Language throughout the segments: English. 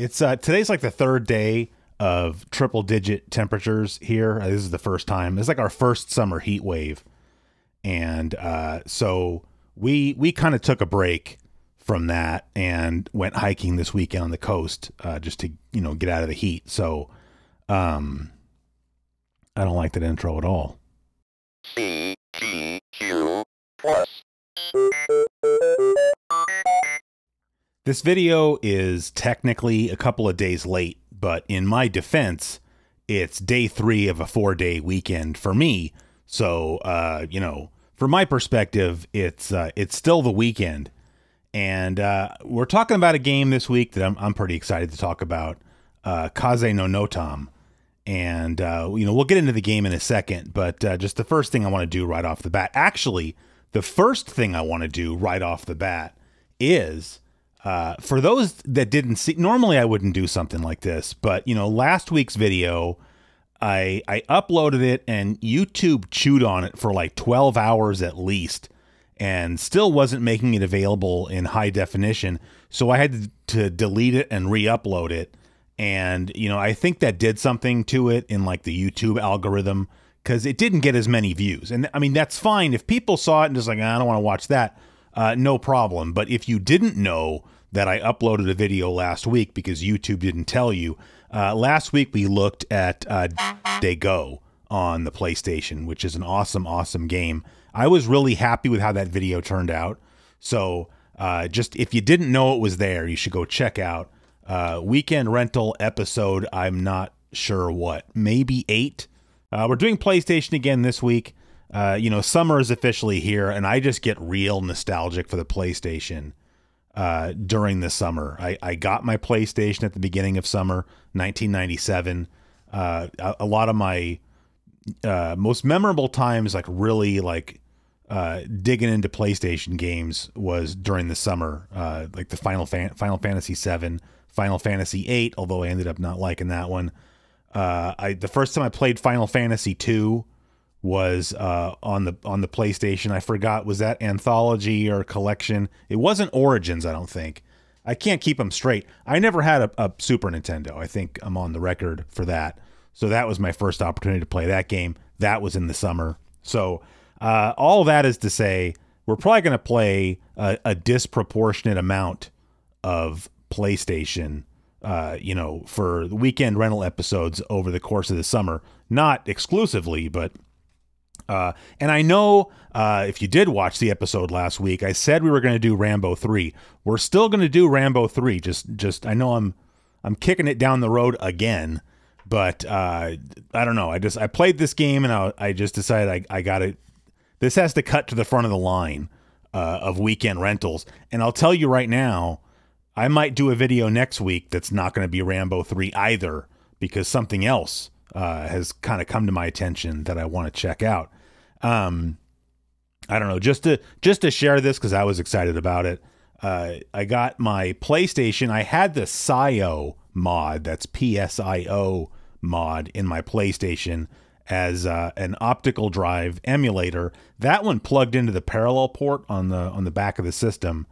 It's uh, today's like the third day of triple digit temperatures here. Uh, This is the first time. It's like our first summer heat wave, and uh, so we we kind of took a break from that and went hiking this weekend on the coast uh, just to you know get out of the heat. So, um, I don't like that intro at all. CGQ plus. This video is technically a couple of days late, but in my defense, it's day three of a four day weekend for me. So, uh, you know, from my perspective, it's uh, it's still the weekend, and uh, we're talking about a game this week that I'm I'm pretty excited to talk about, uh, Kaze no Notam, and uh, you know we'll get into the game in a second, but uh, just the first thing I want to do right off the bat, actually, the first thing I want to do right off the bat is uh, for those that didn't see, normally I wouldn't do something like this, but you know, last week's video, I I uploaded it and YouTube chewed on it for like 12 hours at least, and still wasn't making it available in high definition. So I had to, to delete it and re-upload it, and you know, I think that did something to it in like the YouTube algorithm because it didn't get as many views. And I mean, that's fine if people saw it and just like I don't want to watch that uh, no problem. But if you didn't know that I uploaded a video last week because YouTube didn't tell you, uh, last week we looked at uh, They Go on the PlayStation, which is an awesome, awesome game. I was really happy with how that video turned out. So, uh, just if you didn't know it was there, you should go check out uh, weekend rental episode. I'm not sure what, maybe eight. Uh, we're doing PlayStation again this week. Uh, you know, summer is officially here, and I just get real nostalgic for the PlayStation uh, during the summer. I, I got my PlayStation at the beginning of summer, 1997. Uh, a, a lot of my uh, most memorable times, like really like uh, digging into PlayStation games, was during the summer, uh, like the Final Fan- Final Fantasy VII, Final Fantasy VIII. Although I ended up not liking that one. Uh, I the first time I played Final Fantasy II was uh, on the on the PlayStation. I forgot was that anthology or collection. It wasn't Origins, I don't think. I can't keep them straight. I never had a, a Super Nintendo. I think I'm on the record for that. So that was my first opportunity to play that game. That was in the summer. So uh, all that is to say, we're probably going to play a, a disproportionate amount of PlayStation uh, you know, for weekend rental episodes over the course of the summer. Not exclusively, but uh, and I know uh, if you did watch the episode last week, I said we were going to do Rambo three. We're still going to do Rambo three. Just, just I know I'm I'm kicking it down the road again, but uh, I don't know. I just I played this game and I, I just decided I I got to this has to cut to the front of the line uh, of weekend rentals. And I'll tell you right now, I might do a video next week that's not going to be Rambo 3 either because something else uh, has kind of come to my attention that I want to check out. Um, I don't know, just to just to share this because I was excited about it. Uh, I got my PlayStation. I had the SIO mod, that's PSIO mod in my PlayStation as uh, an optical drive emulator. That one plugged into the parallel port on the on the back of the system.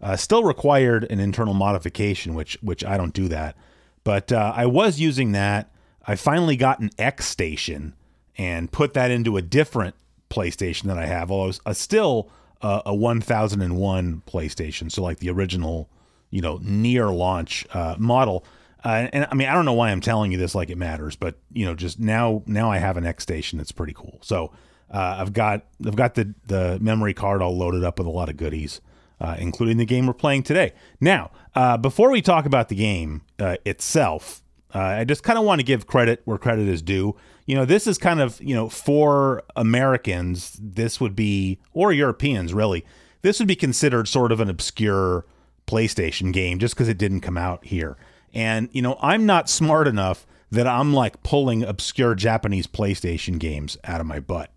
Uh, still required an internal modification, which which I don't do that. But uh, I was using that. I finally got an X station and put that into a different PlayStation that I have. Although it's still uh, a 1001 PlayStation, so like the original, you know, near launch uh, model. Uh, and I mean, I don't know why I'm telling you this like it matters, but you know, just now now I have an X station that's pretty cool. So uh, I've got I've got the the memory card all loaded up with a lot of goodies uh, including the game we're playing today. Now, uh, before we talk about the game uh, itself, uh, I just kind of want to give credit where credit is due. You know, this is kind of, you know, for Americans, this would be, or Europeans really, this would be considered sort of an obscure PlayStation game just because it didn't come out here. And, you know, I'm not smart enough that I'm like pulling obscure Japanese PlayStation games out of my butt.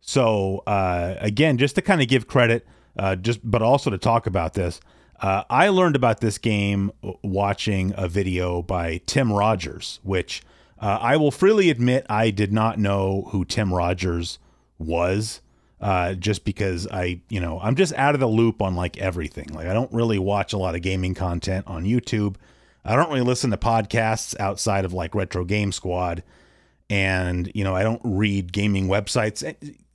So, uh, again, just to kind of give credit, uh, just but also to talk about this. Uh, I learned about this game watching a video by Tim Rogers, which uh, I will freely admit I did not know who Tim Rogers was. Uh, just because I, you know, I'm just out of the loop on like everything. Like I don't really watch a lot of gaming content on YouTube. I don't really listen to podcasts outside of like Retro Game Squad, and you know I don't read gaming websites.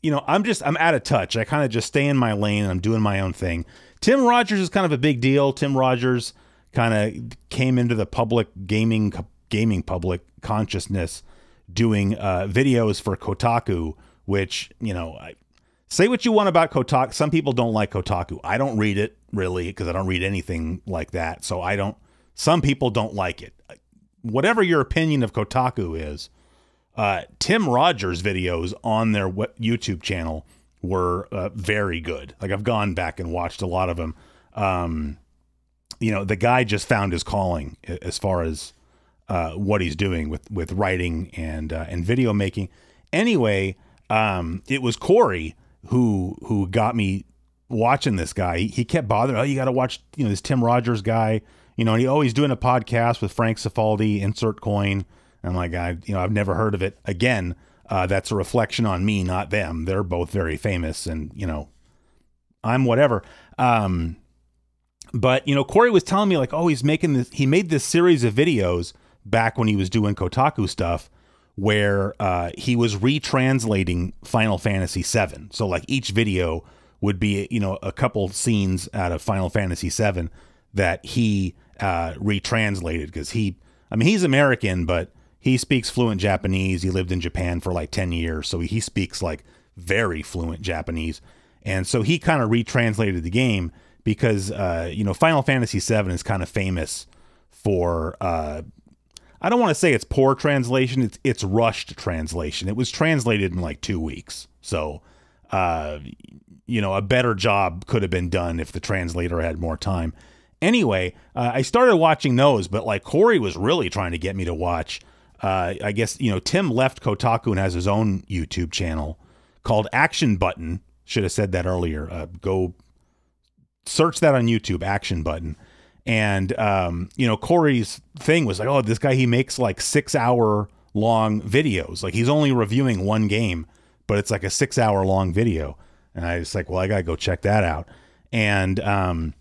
You know I'm just I'm out of touch. I kind of just stay in my lane. and I'm doing my own thing. Tim Rogers is kind of a big deal. Tim Rogers kind of came into the public gaming gaming public consciousness doing uh, videos for Kotaku, which you know I, say what you want about Kotaku. Some people don't like Kotaku. I don't read it really because I don't read anything like that. So I don't. Some people don't like it. Whatever your opinion of Kotaku is, uh, Tim Rogers' videos on their YouTube channel were uh, very good. Like I've gone back and watched a lot of them. Um, you know, the guy just found his calling as far as uh, what he's doing with with writing and uh, and video making. Anyway, um, it was Coury who who got me watching this guy. He, he kept bothering. Oh, you got to watch you know this Tim Rogers guy. You know, and he always doing a podcast with Frank Cifaldi, Insert Coin. I'm like, I you know I've never heard of it. Again, uh, that's a reflection on me, not them. They're both very famous, and you know, I'm whatever. Um, but you know, Coury was telling me like, oh, he's making this. He made this series of videos back when he was doing Kotaku stuff where uh, he was retranslating Final Fantasy VII. So like each video would be you know a couple scenes out of Final Fantasy VII that he uh, retranslated because he I mean he's American but he speaks fluent Japanese. He lived in Japan for like ten years, so he speaks like very fluent Japanese, and so he kind of retranslated the game because uh, you know Final Fantasy VII is kind of famous for uh, I don't want to say it's poor translation. It's it's rushed translation. It was translated in like two weeks. So, uh, you know, a better job could have been done if the translator had more time. Anyway, uh, I started watching those, but like Coury was really trying to get me to watch. Uh, I guess you know Tim left Kotaku and has his own YouTube channel called Action Button. Should have said that earlier. Uh, go search that on YouTube. Action Button and um, you know, Coury's thing was like, oh, this guy he makes like six hour long videos. Like he's only reviewing one game, but it's like a six hour long video. And I was like, well, I gotta go check that out. And um,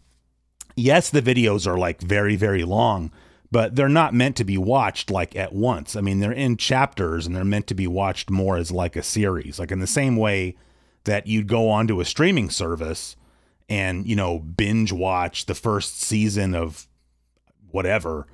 yes, the videos are like very, very long, but they're not meant to be watched like at once. I mean, they're in chapters and they're meant to be watched more as like a series, like in the same way that you'd go onto a streaming service and you know binge watch the first season of whatever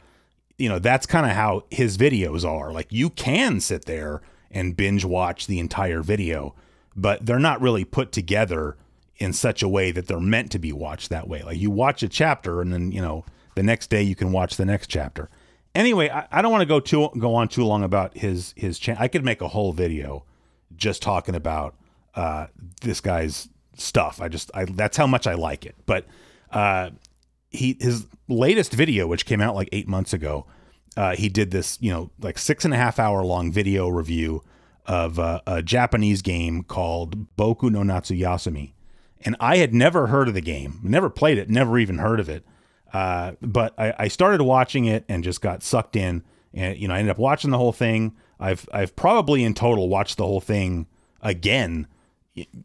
you know that's kind of how his videos are. Like you can sit there and binge watch the entire video but they're not really put together in such a way that they're meant to be watched that way. Like you watch a chapter and then you know the next day you can watch the next chapter. Anyway i, I don't want to go too go on too long about his his channel i could make a whole video just talking about uh, this guy's stuff. I just I that's how much I like it. But uh, he his latest video, which came out like eight months ago, uh, he did this you know like six and a half hour long video review of uh, a Japanese game called Boku no Natsuyasumi, and I had never heard of the game, never played it, never even heard of it. Uh, but I, I started watching it and just got sucked in, and you know I ended up watching the whole thing. I've I've probably in total watched the whole thing again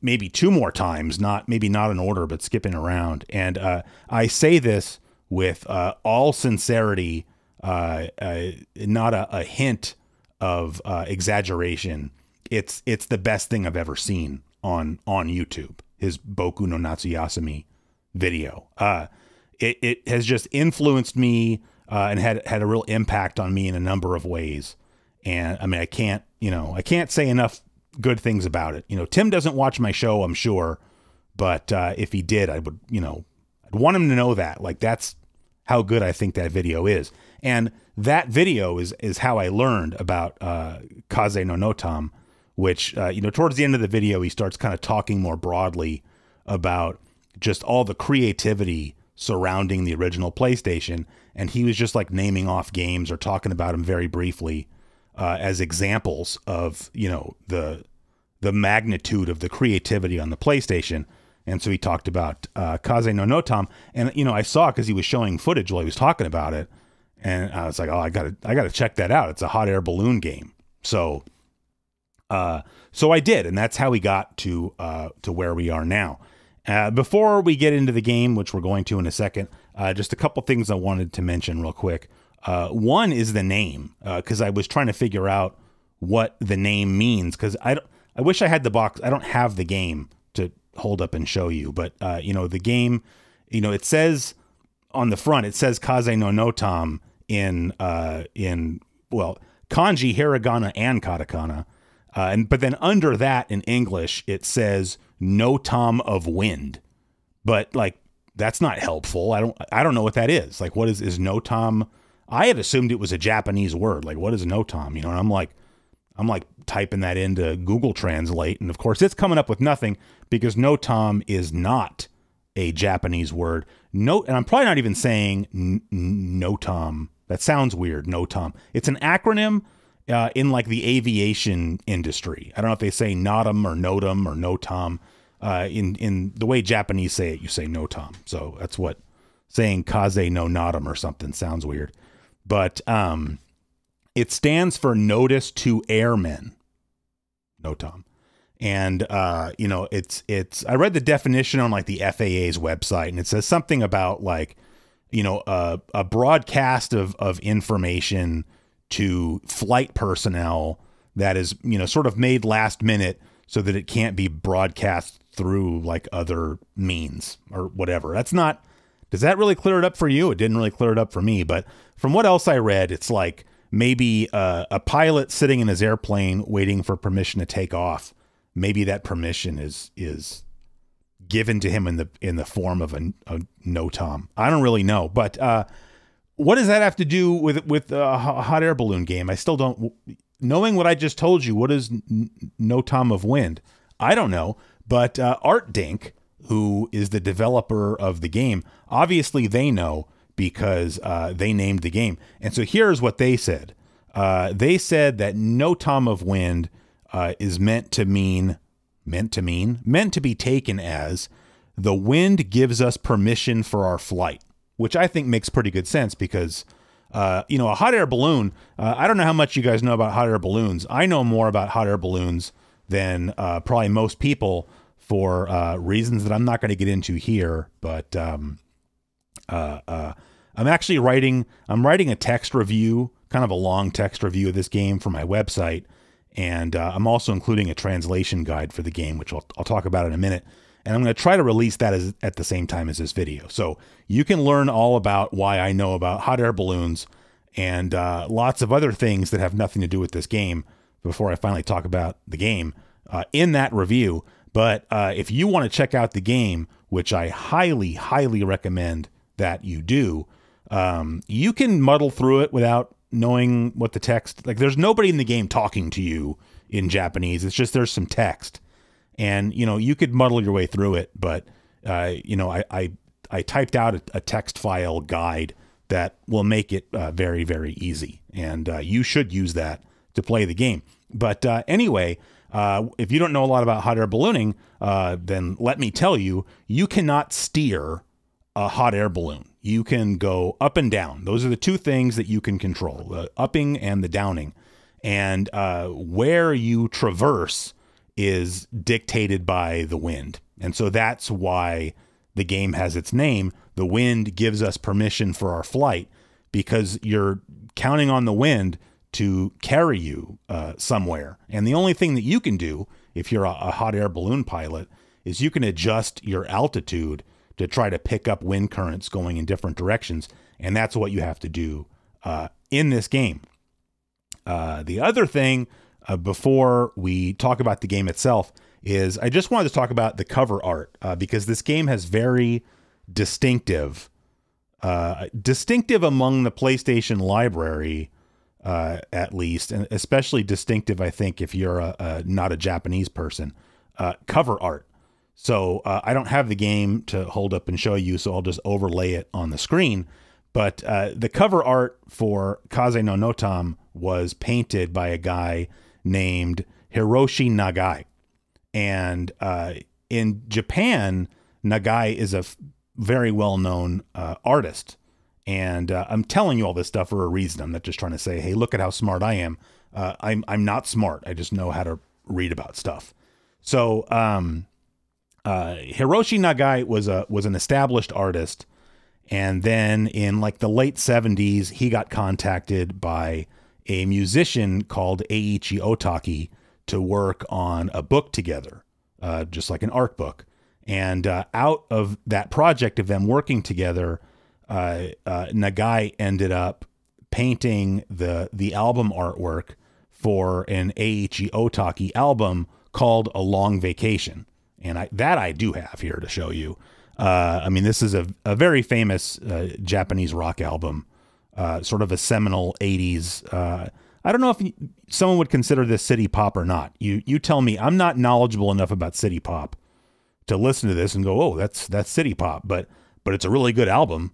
maybe two more times, not maybe not in order, but skipping around. And uh, I say this with uh, all sincerity, uh, uh not a, a, hint of uh, exaggeration. It's it's the best thing I've ever seen on on YouTube. His Boku no Natsuyasumi video. Uh, it it has just influenced me and had had a real impact on me in a number of ways. And I mean, I can't you know I can't say enough good things about it. You know, Tim doesn't watch my show, I'm sure, but uh, if he did, I would, you know, I'd want him to know that. Like that's how good I think that video is. And that video is is how I learned about uh, Kaze no Notam, which uh, you know, towards the end of the video, he starts kind of talking more broadly about just all the creativity surrounding the original PlayStation, and he was just like naming off games or talking about them very briefly uh, as examples of you know the the magnitude of the creativity on the PlayStation. And so he talked about uh, Kaze no Notam, and you know I saw because he was showing footage while he was talking about it, and I was like, oh, I gotta I gotta check that out. It's a hot air balloon game. So, uh, so I did, and that's how we got to uh, to where we are now. Uh, before we get into the game, which we're going to in a second, uh, just a couple things I wanted to mention real quick. Uh, one is the name because uh, I was trying to figure out what the name means because I I wish I had the box. I don't have the game to hold up and show you, but uh, you know the game. You know it says on the front it says Kaze no Notam in uh, in well kanji, hiragana, and katakana. Uh, and but then under that in English it says no tom of wind, but like that's not helpful. I don't I don't know what that is. Like what is is no tom? I had assumed it was a Japanese word. Like what is notom? You know, and I'm like I'm like typing that into Google Translate, and of course it's coming up with nothing because notom is not a Japanese word. No, and I'm probably not even saying notom. That sounds weird. Notom. It's an acronym uh, in like the aviation industry. I don't know if they say notum or notum or notom. Uh, in in the way Japanese say it, you say notom. So that's what saying kaze no notum or something sounds weird. But um, it stands for notice to airmen. No tom. And uh, you know, it's it's I read the definition on like the FAA's website and it says something about like, you know, uh, a broadcast of of information to flight personnel that is, you know, sort of made last minute so that it can't be broadcast through like other means or whatever. That's not does that really clear it up for you? It didn't really clear it up for me, but from what else I read, it's like maybe uh, a pilot sitting in his airplane waiting for permission to take off. Maybe that permission is is given to him in the in the form of a, a no tom. I don't really know, but uh, what does that have to do with with a hot air balloon game? I still don't. Knowing what I just told you, what is no tom of wind? I don't know. But uh, ArtDink, who is the developer of the game, obviously they know because uh, they named the game. And so here's what they said. Uh, they said that no tom of wind uh, is meant to mean meant to mean meant to be taken as the wind gives us permission for our flight which I think makes pretty good sense because, uh, you know, a hot air balloon. Uh, I don't know how much you guys know about hot air balloons. I know more about hot air balloons than uh, probably most people for uh, reasons that I'm not going to get into here. But um, uh, uh, I'm actually writing. I'm writing a text review, kind of a long text review of this game for my website, and I'm also including a translation guide for the game, which I'll, I'll talk about in a minute and I'm going to try to release that as, at the same time as this video. So you can learn all about why I know about hot air balloons and uh, lots of other things that have nothing to do with this game before I finally talk about the game uh, in that review. But uh, if you want to check out the game, which I highly, highly recommend that you do, um, you can muddle through it without knowing what the text like there's nobody in the game talking to you in Japanese. It's just there's some text. And you know you could muddle your way through it but uh, you know I, I, I typed out a, a, text file guide that will make it uh, very very easy. And uh, you should use that to play the game. But uh, anyway uh, if you don't know a lot about hot air ballooning uh, then let me tell you you cannot steer a hot air balloon you can go up and down those are the two things that you can control the upping and the downing and where you traverse is dictated by the wind. And so that's why the game has its name. The wind gives us permission for our flight because you're counting on the wind to carry you uh, somewhere. And the only thing that you can do if you're a, a, hot air balloon pilot is you can adjust your altitude to try to pick up wind currents going in different directions. And that's what you have to do uh, in this game. Uh, the other thing uh, before we talk about the game itself is I just wanted to talk about the cover art uh, because this game has very distinctive, uh, distinctive among the PlayStation library, uh, at least, and especially distinctive, I think, if you're a, a not a Japanese person, uh, cover art. So uh, I don't have the game to hold up and show you, so I'll just overlay it on the screen. But the cover art for Kaze no Notam was painted by a guy named Hiroshi Nagai. And uh, in Japan, Nagai is a f- very well known uh, artist. And uh, I'm telling you all this stuff for a reason. I'm not just trying to say, hey, look at how smart I am. Uh, I'm, I'm not smart. I just know how to read about stuff. So um, uh, Hiroshi Nagai was a was an established artist, And then in like the late 70s, he got contacted by a musician called Eiichi Otaki to work on a book together, uh, just like an art book. And uh, out of that project of them working together, uh, uh Nagai ended up painting the the album artwork for an Eiichi Otaki album called A Long Vacation. And I, that I do have here to show you. Uh, I mean, this is a, a very famous uh, Japanese rock album, uh, sort of a seminal 80s. Uh, I don't know if someone would consider this city pop or not. You you tell me. I'm not knowledgeable enough about city pop to listen to this and go, "Oh, that's that's city pop," but but it's a really good album.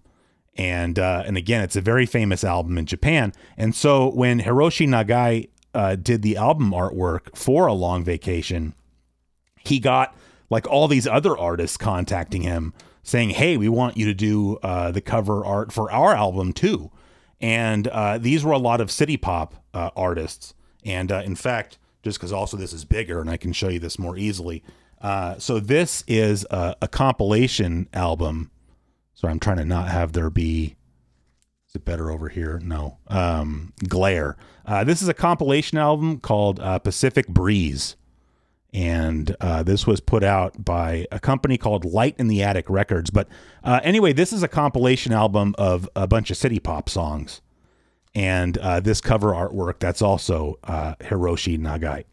And uh, and again, it's a very famous album in Japan. And so when Hiroshi Nagai uh, did the album artwork for A Long Vacation, he got like all these other artists contacting him saying, "Hey, we want you to do uh, the cover art for our album too." And uh, these were a lot of city pop uh, artists. And uh, in fact, just because also this is bigger and I can show you this more easily. Uh, so this is a, a, compilation album. So I'm trying to not have there be. Is it better over here? No. Um, glare. Uh, this is a compilation album called Pacific Breeze and uh, this was put out by a company called Light in the Attic Records. But uh, anyway, this is a compilation album of a bunch of city pop songs, and uh, this cover artwork that's also uh, Hiroshi Nagai.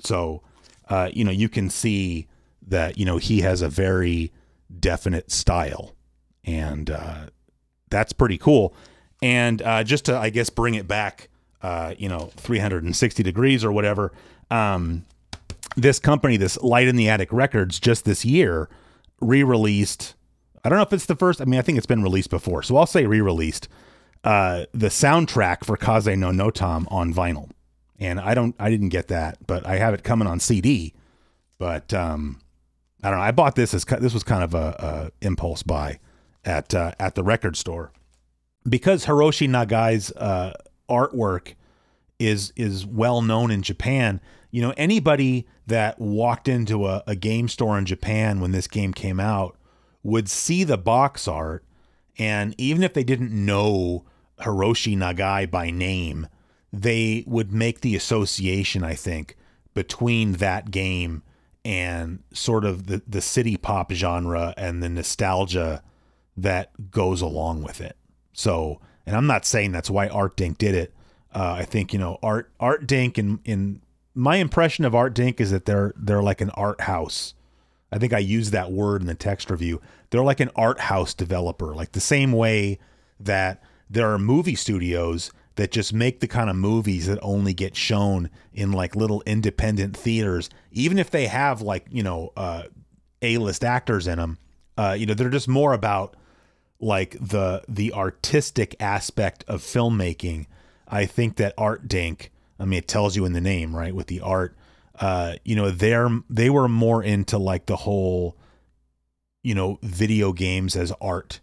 So uh, you know you can see that you know he has a very definite style, and uh, that's pretty cool. And just to I guess bring it back, you know, 360 degrees or whatever. Um, this company, this Light in the Attic Records, just this year re-released. I don't know if it's the first. I mean, I think it's been released before, so I'll say re-released uh, the soundtrack for Kaze no Notam on vinyl. And I don't, I didn't get that, but I have it coming on CD. But um, I don't know. I bought this as this was kind of a, a impulse buy at uh, at the record store because Hiroshi Nagai's uh, artwork is is well known in Japan you know, anybody that walked into a, a game store in Japan when this game came out would see the box art. And even if they didn't know Hiroshi Nagai by name, they would make the association, I think, between that game and sort of the, the city pop genre and the nostalgia that goes along with it. So, and I'm not saying that's why Art Dink did it. Uh, I think you know Art Art Dink in in my impression of Art Dink is that they're they're like an art house. I think I used that word in the text review. They're like an art house developer, like the same way that there are movie studios that just make the kind of movies that only get shown in like little independent theaters, even if they have like you know uh, A-list actors in them. Uh, you know, they're just more about like the the artistic aspect of filmmaking. I think that Art Dink I mean, it tells you in the name, right? With the art, uh, you know, they're they were more into like the whole, you know, video games as art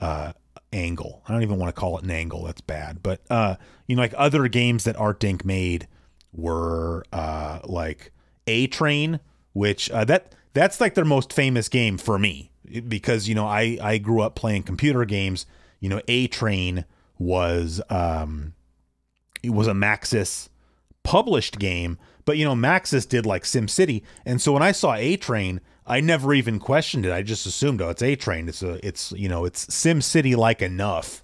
uh, angle. I don't even want to call it an angle. That's bad. But uh, you know, like other games that Art Dink made were uh, like A Train, which uh, that that's like their most famous game for me because you know I I grew up playing computer games. You know, A Train was um, it was a Maxis published game, but you know, Maxis did like Sim City, and so when I saw A Train, I never even questioned it. I just assumed, oh, it's A Train. It's a, it's you know, it's Sim City like enough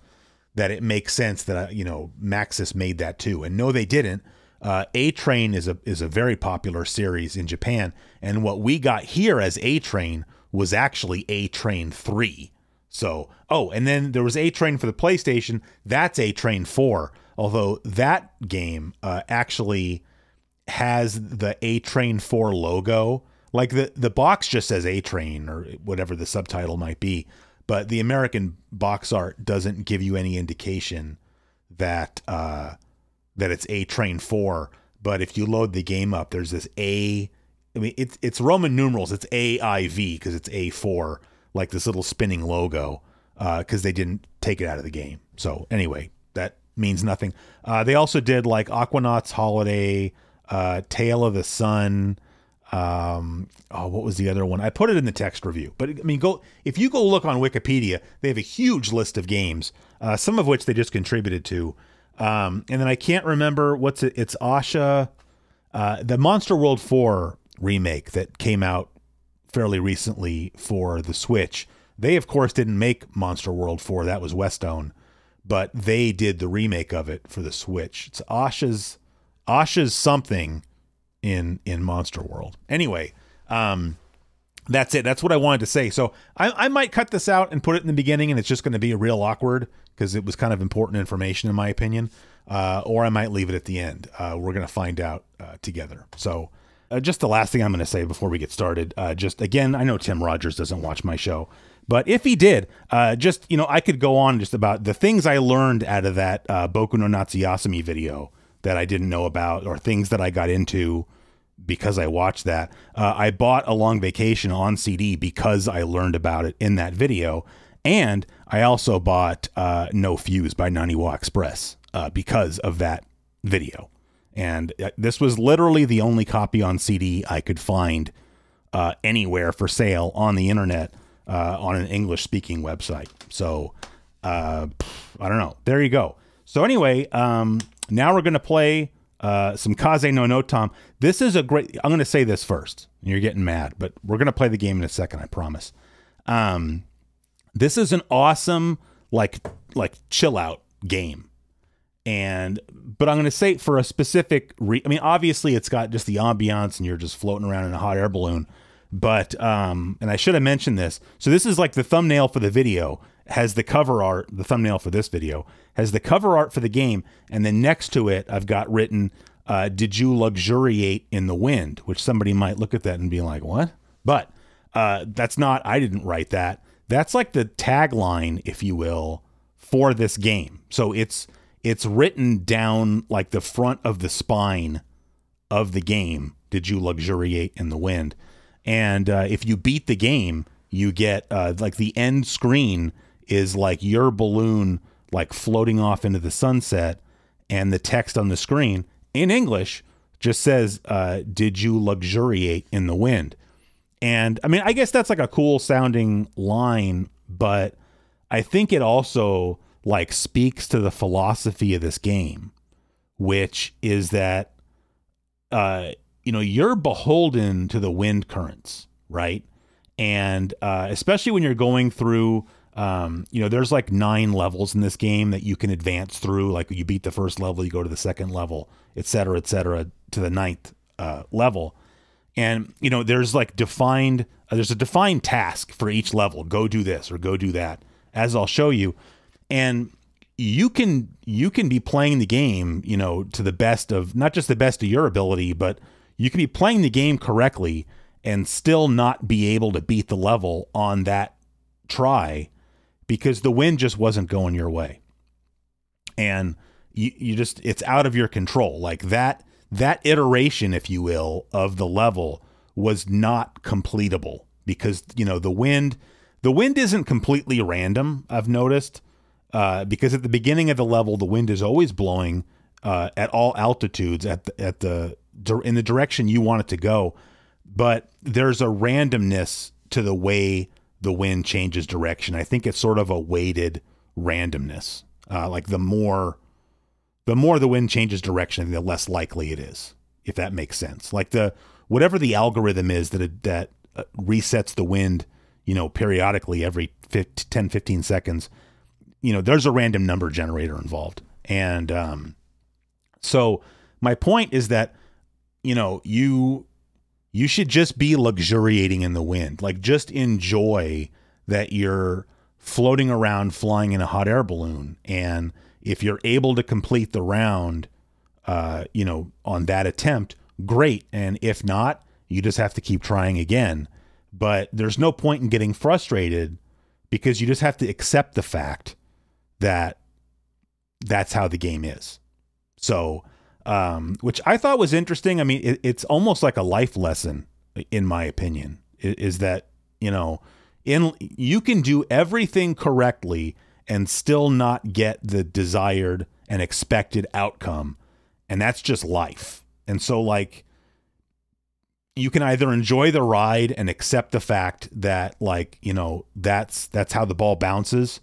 that it makes sense that you know Maxis made that too. And no, they didn't. Uh, a Train is a is a very popular series in Japan, and what we got here as A Train was actually A Train Three. So, oh, and then there was A Train for the PlayStation. That's A Train Four. Although that game uh, actually has the A Train 4 logo. Like the, the box just says A Train or whatever the subtitle might be. But the American box art doesn't give you any indication that uh, that it's A Train 4. But if you load the game up, there's this A. I mean, it's it's Roman numerals. It's AIV because it's A4, like this little spinning logo, because uh, they didn't take it out of the game. So anyway, that means nothing. Uh, they also did like Aquanauts Holiday, uh, Tail of the Sun, Um, oh, what was the other one? I put it in the text review. But I mean, go if you go look on Wikipedia, they have a huge list of games, uh, some of which they just contributed to. Um, and then I can't remember what's it. It's Asha, uh, the Monster World Four remake that came out fairly recently for the Switch. They of course didn't make Monster World Four. That was Westone, but they did the remake of it for the Switch. It's Asha's Asha's something in in Monster World. Anyway, um, that's it. That's what I wanted to say. So I, I might cut this out and put it in the beginning, and it's just going to be a real awkward because it was kind of important information in my opinion. Uh, or I might leave it at the end. Uh, we're going to find out uh, together. So. Uh, just the last thing I'm going to say before we get started. Uh, just again, I know Tim Rogers doesn't watch my show, but if he did, uh, just you know, I could go on just about the things I learned out of that Boku no Natsuyasumi video that I didn't know about, or things that I got into because I watched that. Uh, I bought a long vacation on CD because I learned about it in that video. And I also bought uh, No Fuse by Naniwa Express uh, because of that video. And uh, this was literally the only copy on CD I could find uh, anywhere for sale on the internet uh, on an English speaking website. So I don't know. There you go. So, anyway, um, now we're going to play uh, some Kaze no NOTAM. This is a great. I'm going to say this first. You're getting mad, but we're going to play the game in a second. I promise. Um, this is an awesome like like chill out game, and but I'm going to say for a specific. Re- I mean, obviously it's got just the ambiance, and you're just floating around in a hot air balloon. But um, and I should have mentioned this. So this is like the thumbnail for the video has the cover art, the thumbnail for this video has the cover art for the game, and then next to it, I've got written, uh, "Did you luxuriate in the wind?" Which somebody might look at that and be like, "What?" But uh, that's not. I didn't write that. That's like the tagline, if you will, for this game. So it's it's written down like the front of the spine of the game. Did you luxuriate in the wind? And uh, if you beat the game, you get uh, like the end screen is like your balloon like floating off into the sunset and the text on the screen in english just says uh, did you luxuriate in the wind and i mean i guess that's like a cool sounding line but i think it also like speaks to the philosophy of this game which is that uh you know you're beholden to the wind currents right and uh, especially when you're going through um, you know, there's like nine levels in this game that you can advance through. Like you beat the first level, you go to the second level, et cetera, et cetera, to the ninth uh, level. And you know, there's like defined, uh, there's a defined task for each level. Go do this or go do that, as I'll show you. And you can you can be playing the game, you know, to the best of not just the best of your ability, but you can be playing the game correctly and still not be able to beat the level on that try because the wind just wasn't going your way. And you, you just it's out of your control. Like that that iteration, if you will, of the level was not completable because you know the wind the wind isn't completely random, I've noticed. Uh, because at the beginning of the level, the wind is always blowing uh, at all altitudes at the, at the in the direction you want it to go, but there's a randomness to the way the wind changes direction. I think it's sort of a weighted randomness. Uh, like the more the more the wind changes direction, the less likely it is, if that makes sense. Like the whatever the algorithm is that it, that uh, resets the wind, you know, periodically every 15, 10 15 seconds, you know, there's a random number generator involved. And um so my point is that you know, you you should just be luxuriating in the wind. Like just enjoy that you're floating around flying in a hot air balloon. And if you're able to complete the round, uh, you know, on that attempt, great. And if not, you just have to keep trying again. But there's no point in getting frustrated because you just have to accept the fact that that's how the game is. So um, which I thought was interesting. I mean, it, it's almost like a life lesson, in my opinion, is, that you know, in you can do everything correctly and still not get the desired and expected outcome, and that's just life. And so, like, you can either enjoy the ride and accept the fact that like you know that's that's how the ball bounces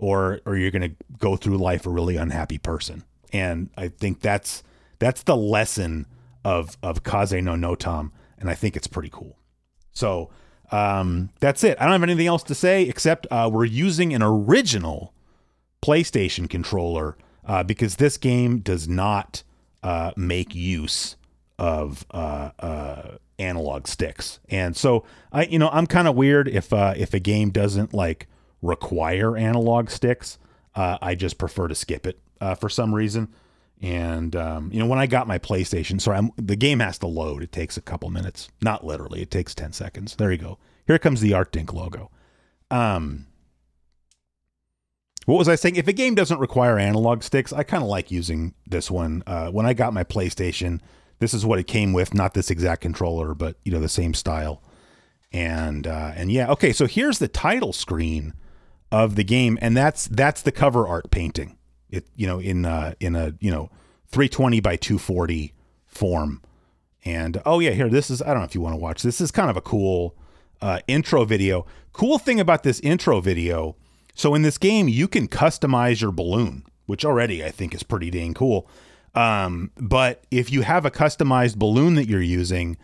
or or you're going to go through life a really unhappy person. And i think that's that's the lesson of of kaze no NOTAM, and i think it's pretty cool. So um that's it. I don't have anything else to say except uh we're using an original playstation controller uh because this game does not uh make use of uh, uh, analog sticks. And so I, you know, I'm kind of weird if uh, if a game doesn't like require analog sticks. Uh, I just prefer to skip it uh, for some reason. And um, you know, when I got my PlayStation, sorry, I'm, the game has to load. It takes a couple minutes, not literally. It takes ten seconds. There you go. Here comes the ArtDink logo. Um, what was I saying? If a game doesn't require analog sticks, I kind of like using this one. Uh, when I got my PlayStation, this is what it came with, not this exact controller, but you know the same style. And uh, and yeah, okay. So here's the title screen of the game, and that's that's the cover art painting. It you know in uh, in a you know 320 by 240 form. And oh yeah, here this is. I don't know if you want to watch. This is kind of a cool uh, intro video. Cool thing about this intro video. So in this game, you can customize your balloon, which already I think is pretty dang cool. Um, but if you have a customized balloon that you're using,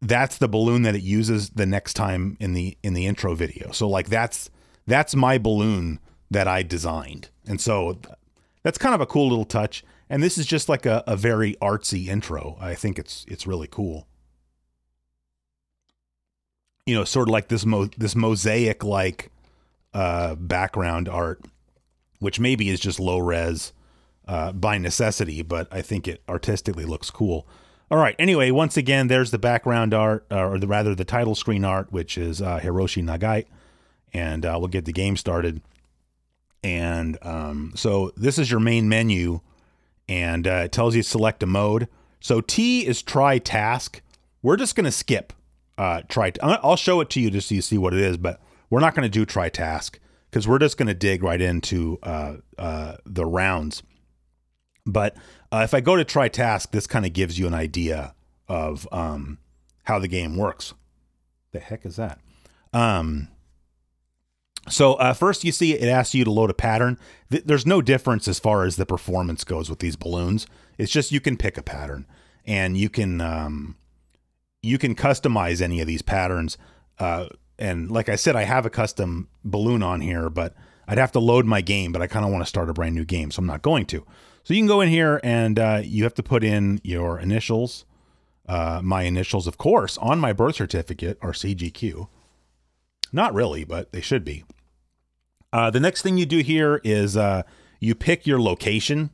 that's the balloon that it uses the next time in the in the intro video. So like that's that's my balloon that I designed. And so that's kind of a cool little touch. And this is just like a, a very artsy intro. I think it's it's really cool. You know, sort of like this mo this mosaic like uh background art, which maybe is just low res uh, by necessity, but I think it artistically looks cool. All right. Anyway, once again, there's the background art, uh, or the rather the title screen art, which is uh, Hiroshi Nagai, and uh, we'll get the game started. And um, so this is your main menu, and uh, it tells you select a mode. So T is try task. We're just going to skip uh, try. I'll show it to you just so you see what it is, but we're not going to do try task because we're just going to dig right into uh, uh, the rounds. But uh, if I go to try task, this kind of gives you an idea of um, how the game works. The heck is that? Um, so uh, first, you see it asks you to load a pattern. Th- there's no difference as far as the performance goes with these balloons. It's just you can pick a pattern, and you can um, you can customize any of these patterns. Uh, and like I said, I have a custom balloon on here, but I'd have to load my game. But I kind of want to start a brand new game, so I'm not going to. So you can go in here and uh, you have to put in your initials. Uh, my initials, of course, on my birth certificate are CGQ. Not really, but they should be. Uh, the next thing you do here is uh, you pick your location.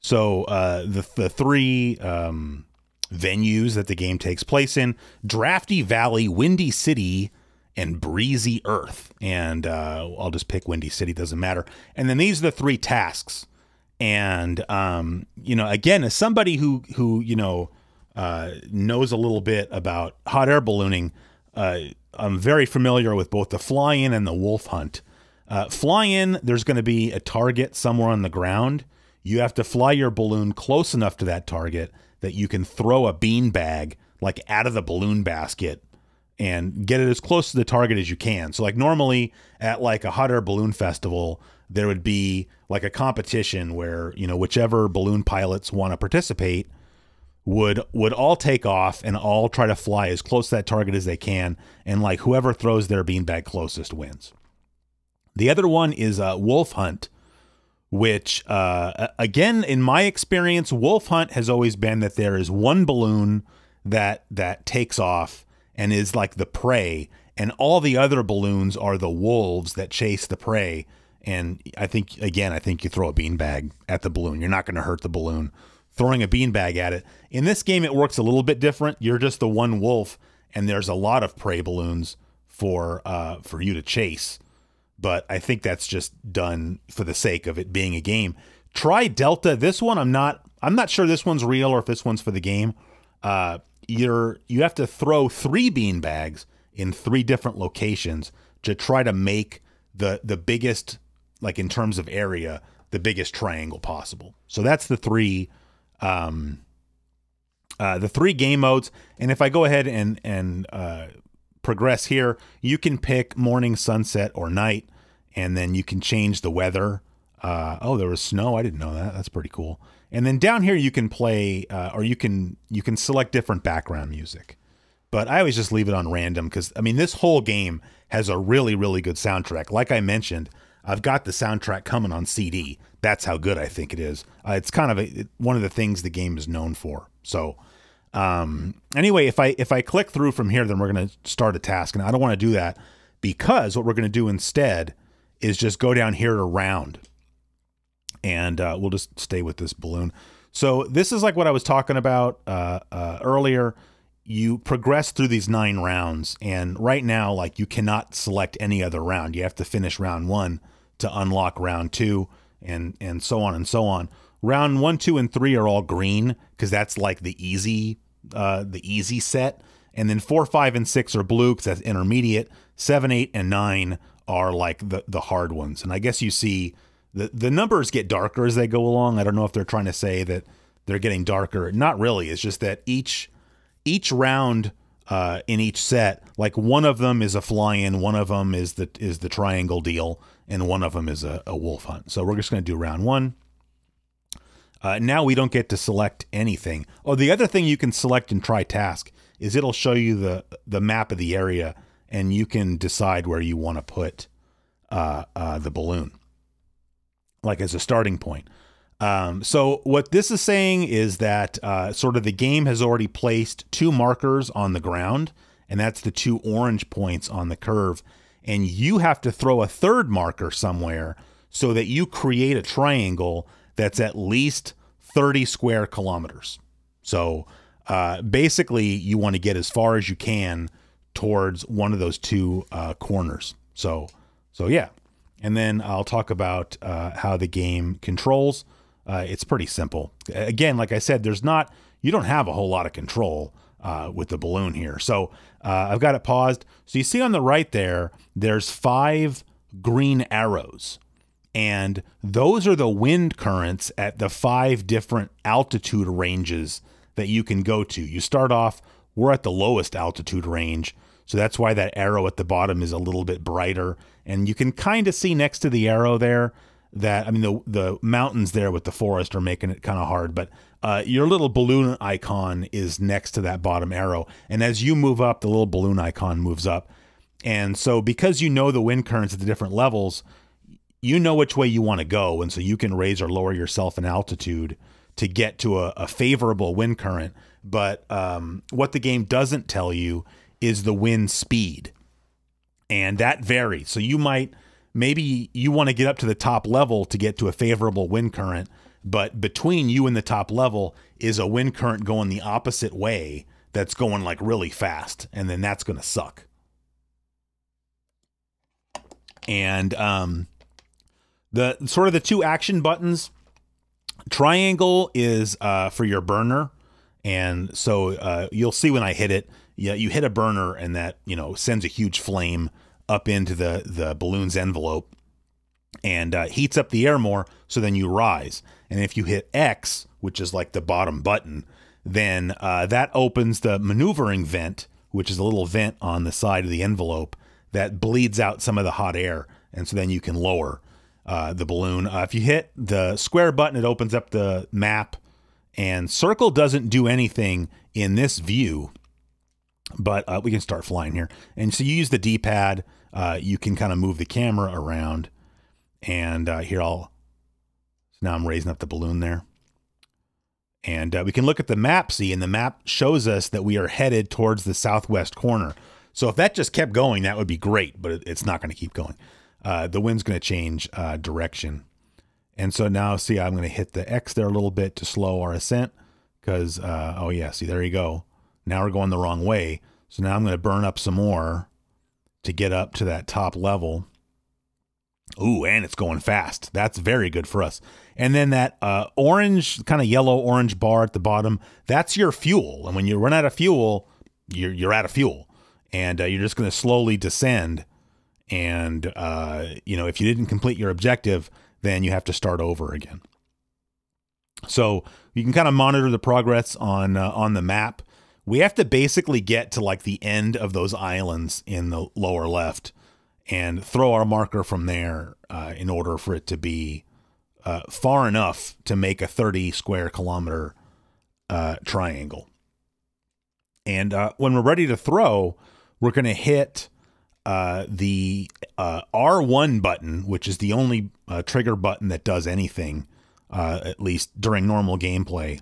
So uh, the the three um, venues that the game takes place in: Drafty Valley, Windy City, and Breezy Earth. And uh, I'll just pick Windy City; doesn't matter. And then these are the three tasks and um, you know, again, as somebody who who you know uh, knows a little bit about hot air ballooning, uh, I'm very familiar with both the fly in and the wolf hunt. Uh, fly in, there's going to be a target somewhere on the ground. You have to fly your balloon close enough to that target that you can throw a bean bag like out of the balloon basket and get it as close to the target as you can. So like normally at like a hot air balloon festival, there would be like a competition where you know whichever balloon pilots want to participate would would all take off and all try to fly as close to that target as they can. And like whoever throws their beanbag closest wins. The other one is uh, wolf hunt which uh, again in my experience wolf hunt has always been that there is one balloon that that takes off and is like the prey and all the other balloons are the wolves that chase the prey. And I think again, I think you throw a beanbag at the balloon. You're not going to hurt the balloon throwing a beanbag at it. In this game, it works a little bit different. You're just the one wolf, and there's a lot of prey balloons for uh, for you to chase. But I think that's just done for the sake of it being a game. Try Delta. This one, I'm not. I'm not sure this one's real or if this one's for the game. Uh, you're you have to throw three beanbags in three different locations to try to make the the biggest like in terms of area, the biggest triangle possible. So that's the three um, uh, the three game modes. And if I go ahead and and uh, progress here, you can pick morning, sunset, or night, and then you can change the weather. Uh, oh, there was snow. I didn't know that. That's pretty cool. And then down here you can play, uh, or you can you can select different background music. But I always just leave it on random because I mean this whole game has a really really good soundtrack. Like I mentioned, I've got the soundtrack coming on CD. That's how good I think it is. Uh, it's kind of a, one of the things the game is known for. So um, anyway, if I if I click through from here, then we're going to start a task, and I don't want to do that because what we're going to do instead is just go down here to round, and uh, we'll just stay with this balloon. So this is like what I was talking about uh, uh, earlier. You progress through these nine rounds, and right now, like you cannot select any other round. You have to finish round one to unlock round two, and and so on and so on. Round one, two, and three are all green because that's like the easy, uh, the easy set. And then four, five, and six are blue because that's intermediate. Seven, eight, and nine are like the the hard ones. And I guess you see the the numbers get darker as they go along. I don't know if they're trying to say that they're getting darker. Not really. It's just that each each round uh, in each set, like one of them is a fly-in, one of them is the is the triangle deal, and one of them is a, a wolf hunt. So we're just going to do round one. Uh, now we don't get to select anything. Oh, the other thing you can select and try task is it'll show you the the map of the area, and you can decide where you want to put uh, uh, the balloon, like as a starting point. Um, so what this is saying is that uh, sort of the game has already placed two markers on the ground, and that's the two orange points on the curve, and you have to throw a third marker somewhere so that you create a triangle that's at least 30 square kilometers. So uh, basically, you want to get as far as you can towards one of those two uh, corners. So, so yeah. And then I'll talk about uh, how the game controls. Uh, it's pretty simple. Again, like I said, there's not, you don't have a whole lot of control uh, with the balloon here. So uh, I've got it paused. So you see on the right there, there's five green arrows and those are the wind currents at the five different altitude ranges that you can go to. You start off, we're at the lowest altitude range. So that's why that arrow at the bottom is a little bit brighter. And you can kind of see next to the arrow there that, I mean, the, the mountains there with the forest are making it kind of hard. But uh, your little balloon icon is next to that bottom arrow. And as you move up, the little balloon icon moves up. And so because you know the wind currents at the different levels, you know which way you want to go, and so you can raise or lower yourself in altitude to get to a, a favorable wind current. But um, what the game doesn't tell you is the wind speed, and that varies. So you might maybe you want to get up to the top level to get to a favorable wind current, but between you and the top level is a wind current going the opposite way that's going like really fast, and then that's going to suck. And um, the sort of the two action buttons. Triangle is uh, for your burner, and so uh, you'll see when I hit it, yeah, you hit a burner, and that you know sends a huge flame up into the the balloon's envelope, and uh, heats up the air more. So then you rise, and if you hit X, which is like the bottom button, then uh, that opens the maneuvering vent, which is a little vent on the side of the envelope that bleeds out some of the hot air, and so then you can lower uh, the balloon. Uh, if you hit the square button, it opens up the map, and circle doesn't do anything in this view, but uh, we can start flying here. And so you use the D-pad. Uh, you can kind of move the camera around, and uh, here I'll. Now I'm raising up the balloon there. And uh, we can look at the map, see, and the map shows us that we are headed towards the southwest corner. So if that just kept going, that would be great, but it's not going to keep going uh, the wind's going to change uh, direction. And so now, see, I'm going to hit the X there a little bit to slow our ascent because, uh, oh, yeah, see, there you go. Now we're going the wrong way. So now I'm going to burn up some more to get up to that top level. Ooh, and it's going fast. That's very good for us. And then that uh, orange, kind of yellow orange bar at the bottom, that's your fuel. And when you run out of fuel, you're, you're out of fuel. And uh, you're just going to slowly descend and uh, you know if you didn't complete your objective then you have to start over again so you can kind of monitor the progress on uh, on the map. We have to basically get to like the end of those islands in the lower left and throw our marker from there uh, in order for it to be uh, far enough to make a 30 square kilometer uh, triangle. And uh, when we're ready to throw, we're going to hit uh, the uh, R1 button, which is the only trigger button that does anything, at least during normal gameplay.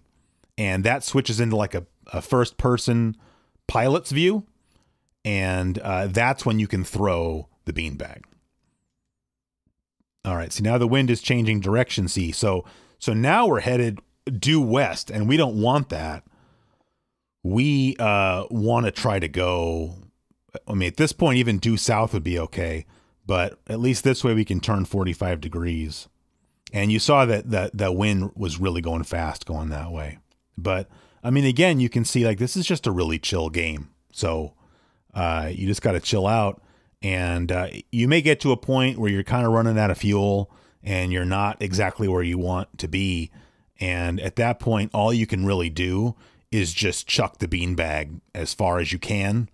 And that switches into like a, a first person pilot's view. And that's when you can throw the beanbag. All right. See, now the wind is changing direction. See, so so now we're headed due west, and we don't want that. We uh, want to try to go I mean, at this point, even due south would be okay, but at least this way we can turn 45 degrees. And you saw that that that wind was really going fast going that way. But I mean, again, you can see like this is just a really chill game. So uh, you just got to chill out, and uh, you may get to a point where you're kind of running out of fuel and you're not exactly where you want to be. And at that point, all you can really do is just chuck the beanbag as far as you can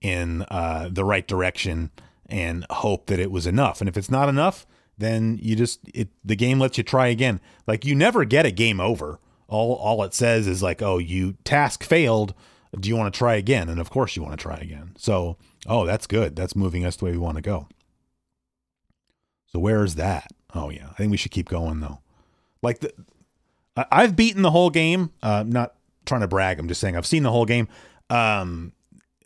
in uh, the right direction and hope that it was enough. And if it's not enough, then you just it the game lets you try again. Like you never get a game over. All all it says is like, "Oh, you task failed. Do you want to try again?" And of course you want to try again. So, oh, that's good. That's moving us the way we want to go. So where is that? Oh yeah, I think we should keep going though. Like the I've beaten the whole game. Uh, I'm not trying to brag. I'm just saying I've seen the whole game. Um,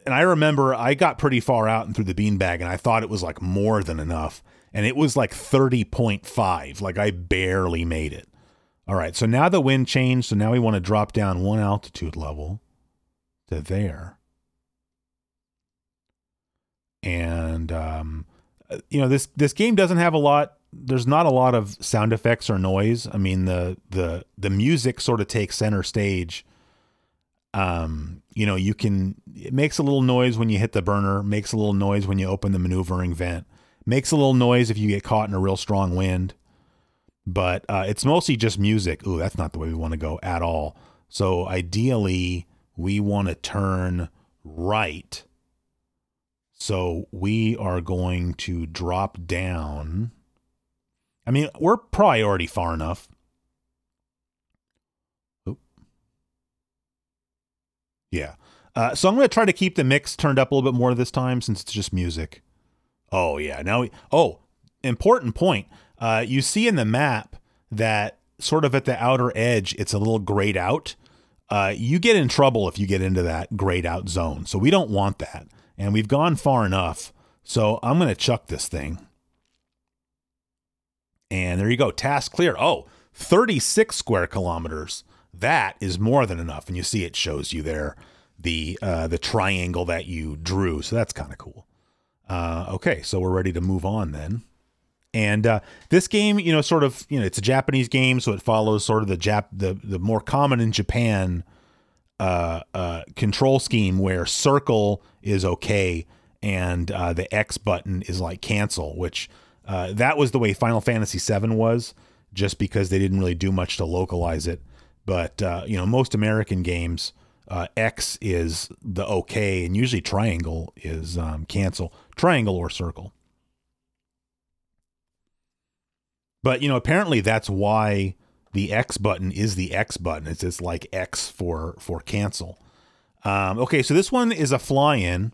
and I remember I got pretty far out and threw the beanbag, and I thought it was like more than enough, and it was like thirty point five. Like I barely made it. All right, so now the wind changed, so now we want to drop down one altitude level to there, and um, you know this this game doesn't have a lot. There's not a lot of sound effects or noise. I mean the the the music sort of takes center stage um, you know, you can, it makes a little noise when you hit the burner, makes a little noise when you open the maneuvering vent, makes a little noise if you get caught in a real strong wind. But uh, it's mostly just music. Ooh, that's not the way we want to go at all. So ideally, we want to turn right. So we are going to drop down. I mean, we're probably already far enough. Yeah. Uh, so I'm going to try to keep the mix turned up a little bit more this time since it's just music. Oh, yeah. Now, we, oh, important point. Uh, you see in the map that sort of at the outer edge, it's a little grayed out. Uh, you get in trouble if you get into that grayed out zone. So we don't want that. And we've gone far enough. So I'm going to chuck this thing. And there you go. Task clear. Oh, 36 square kilometers that is more than enough. And you see it shows you there the uh, the triangle that you drew. So that's kind of cool. Uh, okay, so we're ready to move on then. And uh, this game, you know, sort of, you know, it's a Japanese game, so it follows sort of the Jap the the more common in Japan uh, uh, control scheme where circle is okay and uh, the X button is like cancel, which uh, that was the way Final Fantasy VII was, just because they didn't really do much to localize it. But uh, you know, most American games, uh, X is the okay, and usually triangle is um, cancel. Triangle or circle. But you know, apparently that's why the X button is the X button. It's just like X for for cancel. Um, okay, so this one is a fly-in,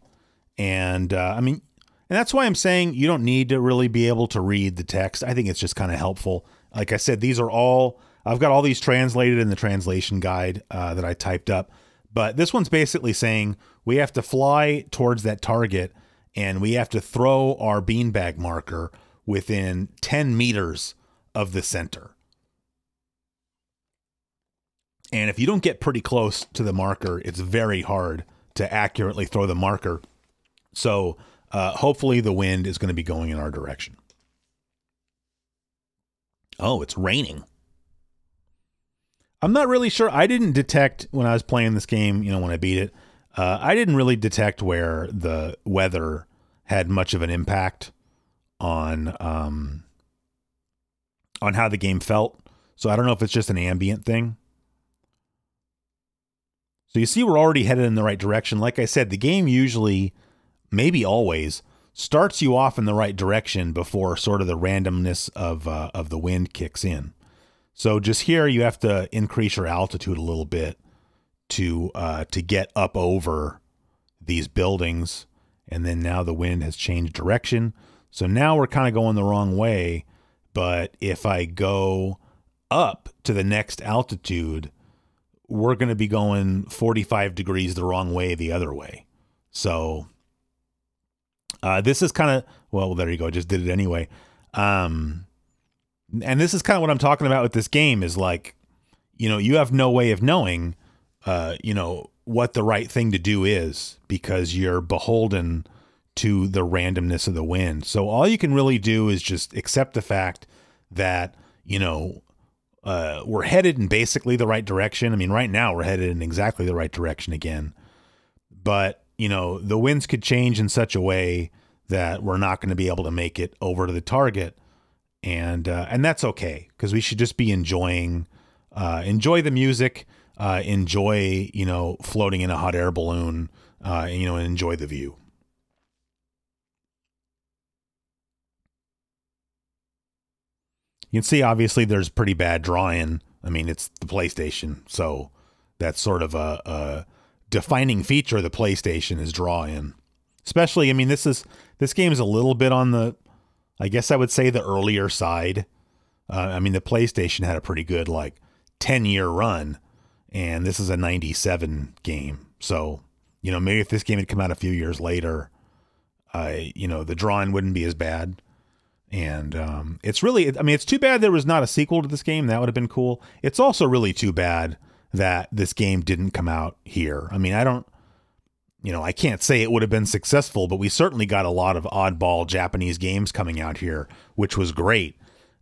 and uh, I mean, and that's why I'm saying you don't need to really be able to read the text. I think it's just kind of helpful. Like I said, these are all I've got all these translated in the translation guide uh, that I typed up. But this one's basically saying we have to fly towards that target and we have to throw our beanbag marker within 10 meters of the center. And if you don't get pretty close to the marker, it's very hard to accurately throw the marker. So uh, hopefully the wind is going to be going in our direction. Oh, it's raining. I'm not really sure. I didn't detect when I was playing this game, you know, when I beat it, uh, I didn't really detect where the weather had much of an impact on um, on how the game felt. So I don't know if it's just an ambient thing. So you see, we're already headed in the right direction. Like I said, the game usually, maybe always, starts you off in the right direction before sort of the randomness of uh, of the wind kicks in. So just here, you have to increase your altitude a little bit to uh, to get up over these buildings, and then now the wind has changed direction. So now we're kind of going the wrong way. But if I go up to the next altitude, we're going to be going 45 degrees the wrong way the other way. So uh, this is kind of, well, there you go. I just did it anyway. Um, and this is kind of what I'm talking about with this game is like, you know, you have no way of knowing, uh, you know, what the right thing to do is because you're beholden to the randomness of the wind. So all you can really do is just accept the fact that, you know, uh, we're headed in basically the right direction. I mean, right now we're headed in exactly the right direction again. But, you know, the winds could change in such a way that we're not going to be able to make it over to the target. And uh, and that's okay because we should just be enjoying uh, enjoy the music, uh, enjoy you know floating in a hot air balloon, uh, and, you know, and enjoy the view. You can see obviously there's pretty bad drawing. I mean, it's the PlayStation, so that's sort of a, a defining feature of the PlayStation is drawing. Especially, I mean, this is this game is a little bit on the, I guess I would say the earlier side. Uh, I mean, the PlayStation had a pretty good like ten year run, and this is a '97 game. So, you know, maybe if this game had come out a few years later, I, you know, the drawing wouldn't be as bad and um, it's really i mean it's too bad there was not a sequel to this game. That would have been cool. It's also really too bad that this game didn't come out here. I mean i don't you know i can't say it would have been successful but we certainly got a lot of oddball japanese games coming out here which was great.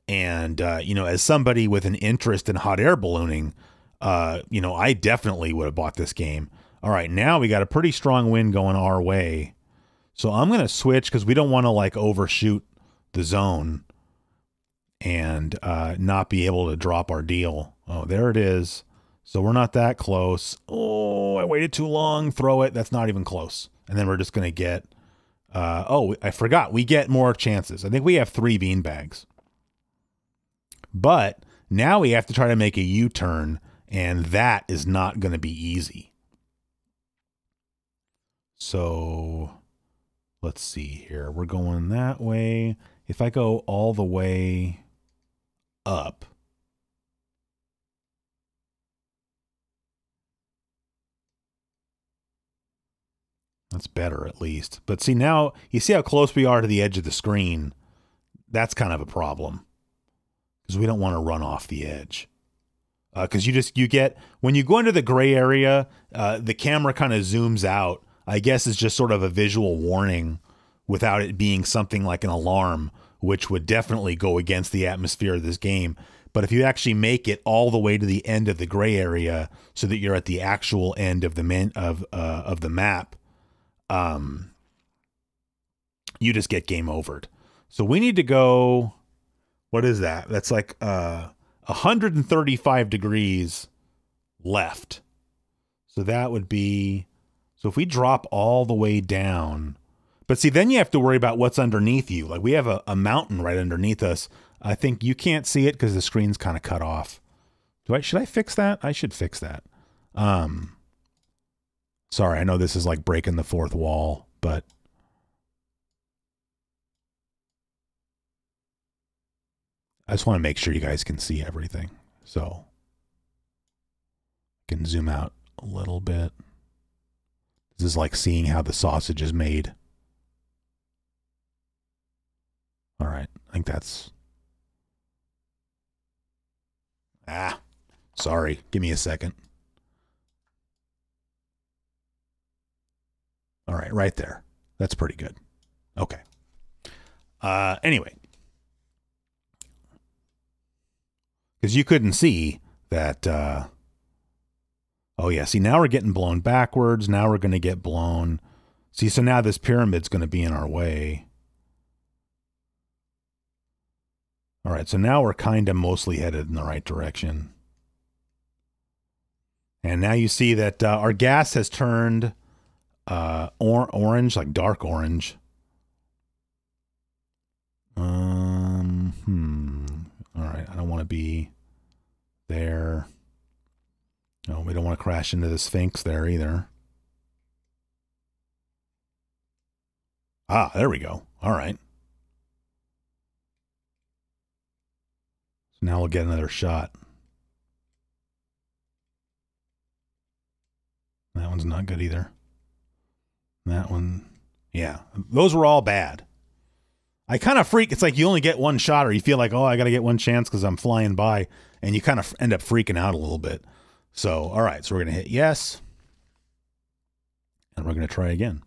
And uh, you know as somebody with an interest in hot air ballooning uh, you know i definitely would have bought this game. All right now we got a pretty strong wind going our way. So i'm going to switch because we don't want to like overshoot the zone and uh, not be able to drop our deal. Oh, there it is. So we're not that close. Oh, I waited too long. Throw it. That's not even close. And then we're just going to get. Uh, oh, I forgot. We get more chances. I think we have three bean bags. But now we have to try to make a U turn, and that is not going to be easy. So let's see here. We're going that way if I go all the way up, that's better at least. But see now, you see how close we are to the edge of the screen. That's kind of a problem because we don't want to run off the edge. Because uh, you just you get when you go into the gray area, uh, the camera kind of zooms out. I guess it's just sort of a visual warning without it being something like an alarm, which would definitely go against the atmosphere of this game. But if you actually make it all the way to the end of the gray area, so that you're at the actual end of the man of uh, of the map, um, you just get game overed. So we need to go. What is that? That's like uh, 135 degrees left. So that would be. So if we drop all the way down, but see, then you have to worry about what's underneath you. Like we have a, a mountain right underneath us. I think you can't see it because the screen's kind of cut off. Do I should I fix that? I should fix that. Um sorry, I know this is like breaking the fourth wall, but I just want to make sure you guys can see everything. So I can zoom out a little bit. This is like seeing how the sausage is made. All right. I think that's. Ah, sorry. Give me a second. All right, right there. That's pretty good. Okay. Uh, anyway, because you couldn't see that. Uh, oh yeah, see now we're getting blown backwards. Now we're going to get blown. See, so now this pyramid's going to be in our way. All right, so now we're kind of mostly headed in the right direction. And now you see that uh, our gas has turned uh, or- orange, like dark orange. Um, hmm. All right. I don't want to be there. No, we don't want to crash into the Sphinx there either. Ah, there we go. All right. So now we'll get another shot. That one's not good either. That one, yeah, those were all bad. I kind of freak. It's like you only get one shot, or you feel like, oh, I got to get one chance because I'm flying by, and you kind of end up freaking out a little bit. So, all right, so we're going to hit yes, and we're going to try again.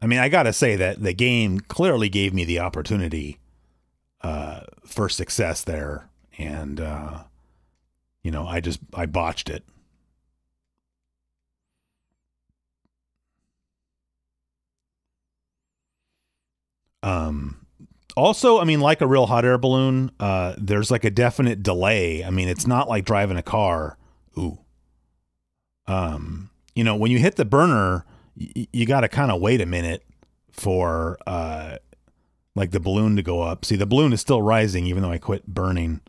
I mean, I got to say that the game clearly gave me the opportunity uh, for success there, and uh, you know, I just I botched it. Um, also, I mean, like a real hot air balloon, uh, there's like a definite delay. I mean, it's not like driving a car. Ooh. Um, you know, when you hit the burner, you got to kind of wait a minute for uh, like the balloon to go up. See, the balloon is still rising even though I quit burning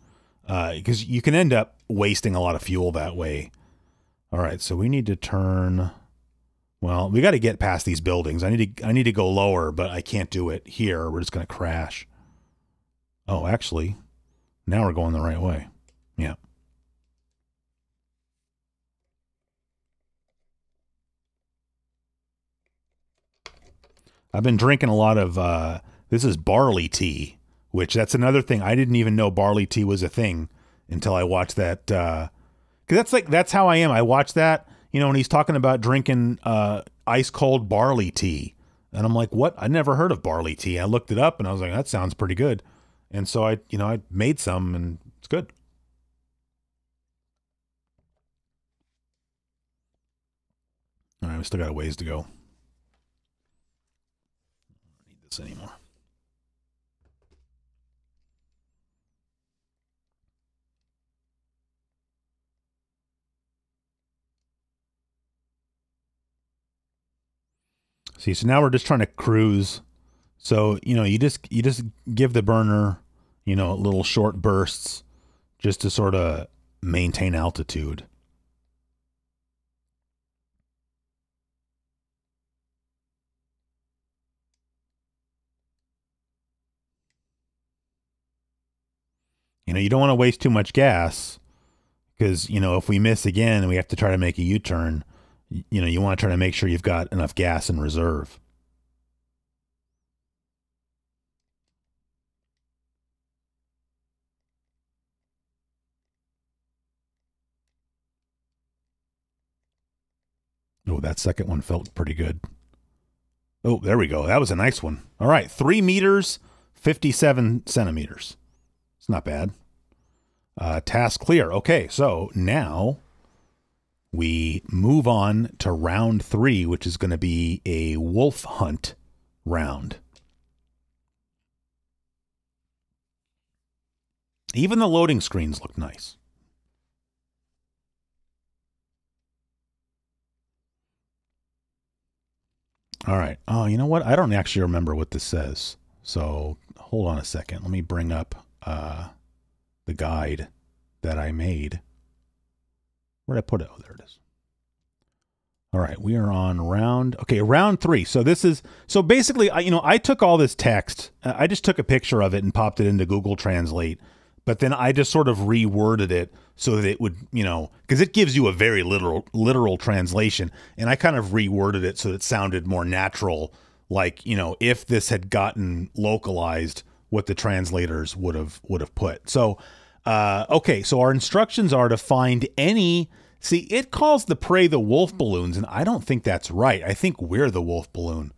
because uh, you can end up wasting a lot of fuel that way. All right, so we need to turn. Well, we got to get past these buildings. I need to I need to go lower, but I can't do it here. We're just to crash. Oh, actually, now we're going the right way. Yeah. I've been drinking a lot of uh this is barley tea, which that's another thing. I didn't even know barley tea was a thing until I watched that uh cuz that's like that's how I am. I watch that you know, when he's talking about drinking uh, ice cold barley tea. And I'm like, what? I never heard of barley tea. I looked it up and I was like, that sounds pretty good. And so I, you know, I made some and it's good. All right, we still got a ways to go. This anymore. See, so now we're just trying to cruise. So, you know, you just you just give the burner, you know, little short bursts just to sort of maintain altitude. You know, you don't want to waste too much gas because, you know, if we miss again and we have to try to make a U-turn, you know, you want to try to make sure you've got enough gas in reserve. Oh, that second one felt pretty good. Oh, there we go. That was a nice one. All right, three meters, 57 centimeters. It's not bad. Uh, task clear. Okay, so now we move on to round three, which is going to be a wolf hunt round. Even the loading screens look nice. All right. Oh, you know what? I don't actually remember what this says. So hold on a second. Let me bring up uh, the guide that I made. Where'd I put it? Oh, there it is. All right, we are on round. Okay, round three. So this is so basically, I you know I took all this text, uh, I just took a picture of it and popped it into Google Translate, but then I just sort of reworded it so that it would you know because it gives you a very literal literal translation, and I kind of reworded it so that it sounded more natural, like you know if this had gotten localized, what the translators would have would have put. So uh, okay, so our instructions are to find any. See, it calls the prey the wolf balloons, and I don't think that's right. I think we're the wolf balloon,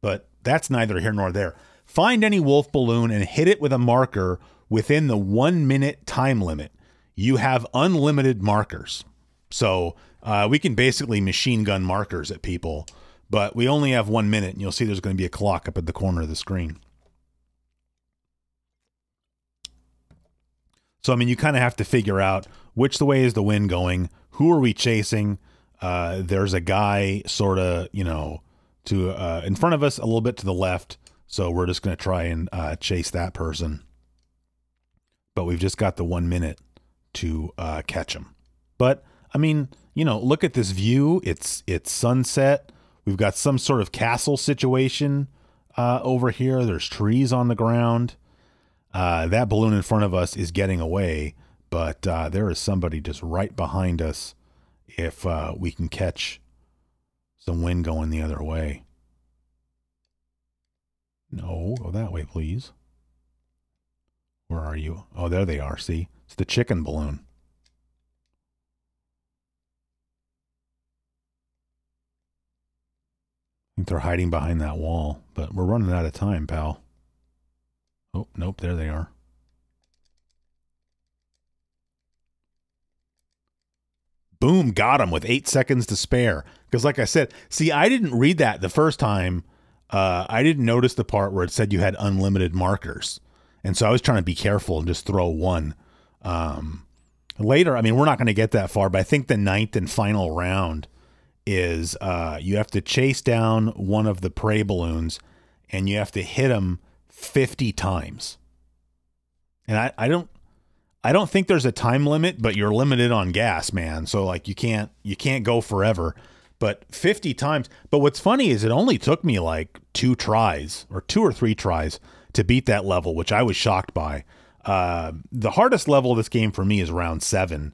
but that's neither here nor there. Find any wolf balloon and hit it with a marker within the one minute time limit. You have unlimited markers. So uh, we can basically machine gun markers at people, but we only have one minute, and you'll see there's going to be a clock up at the corner of the screen. So I mean, you kind of have to figure out which the way is the wind going. Who are we chasing? Uh, there's a guy sort of you know to uh, in front of us, a little bit to the left. So we're just going to try and uh, chase that person. But we've just got the one minute to uh, catch him. But I mean, you know, look at this view. It's it's sunset. We've got some sort of castle situation uh, over here. There's trees on the ground. Uh, that balloon in front of us is getting away, but uh, there is somebody just right behind us. If uh, we can catch some wind going the other way. No, go that way, please. Where are you? Oh, there they are. See, it's the chicken balloon. I think they're hiding behind that wall, but we're running out of time, pal. Oh, nope, there they are. Boom, got him with eight seconds to spare. Because, like I said, see, I didn't read that the first time. Uh, I didn't notice the part where it said you had unlimited markers. And so I was trying to be careful and just throw one. Um, later, I mean, we're not going to get that far, but I think the ninth and final round is uh, you have to chase down one of the prey balloons and you have to hit them 50 times. And I, I don't I don't think there's a time limit, but you're limited on gas, man. So like you can't you can't go forever. But 50 times. But what's funny is it only took me like two tries or two or three tries to beat that level, which I was shocked by. Uh, the hardest level of this game for me is round seven,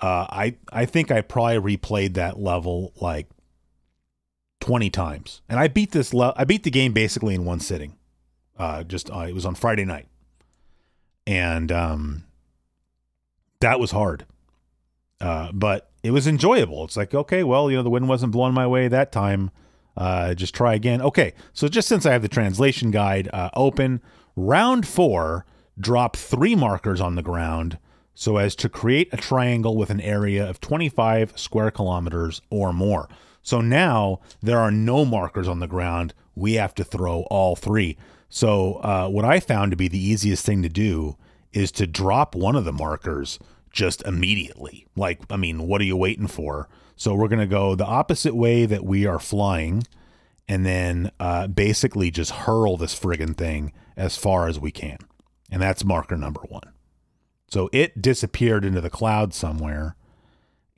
uh, I I think I probably replayed that level like twenty times, and I beat this. Le- I beat the game basically in one sitting. Uh, just uh, it was on Friday night, and um, that was hard, uh, but it was enjoyable. It's like okay, well, you know, the wind wasn't blowing my way that time. Uh, just try again. Okay, so just since I have the translation guide uh, open, round four, drop three markers on the ground so as to create a triangle with an area of 25 square kilometers or more. So now there are no markers on the ground. We have to throw all three. So, uh, what I found to be the easiest thing to do is to drop one of the markers just immediately. Like, I mean, what are you waiting for? So, we're going to go the opposite way that we are flying and then uh, basically just hurl this friggin' thing as far as we can. And that's marker number one. So it disappeared into the cloud somewhere.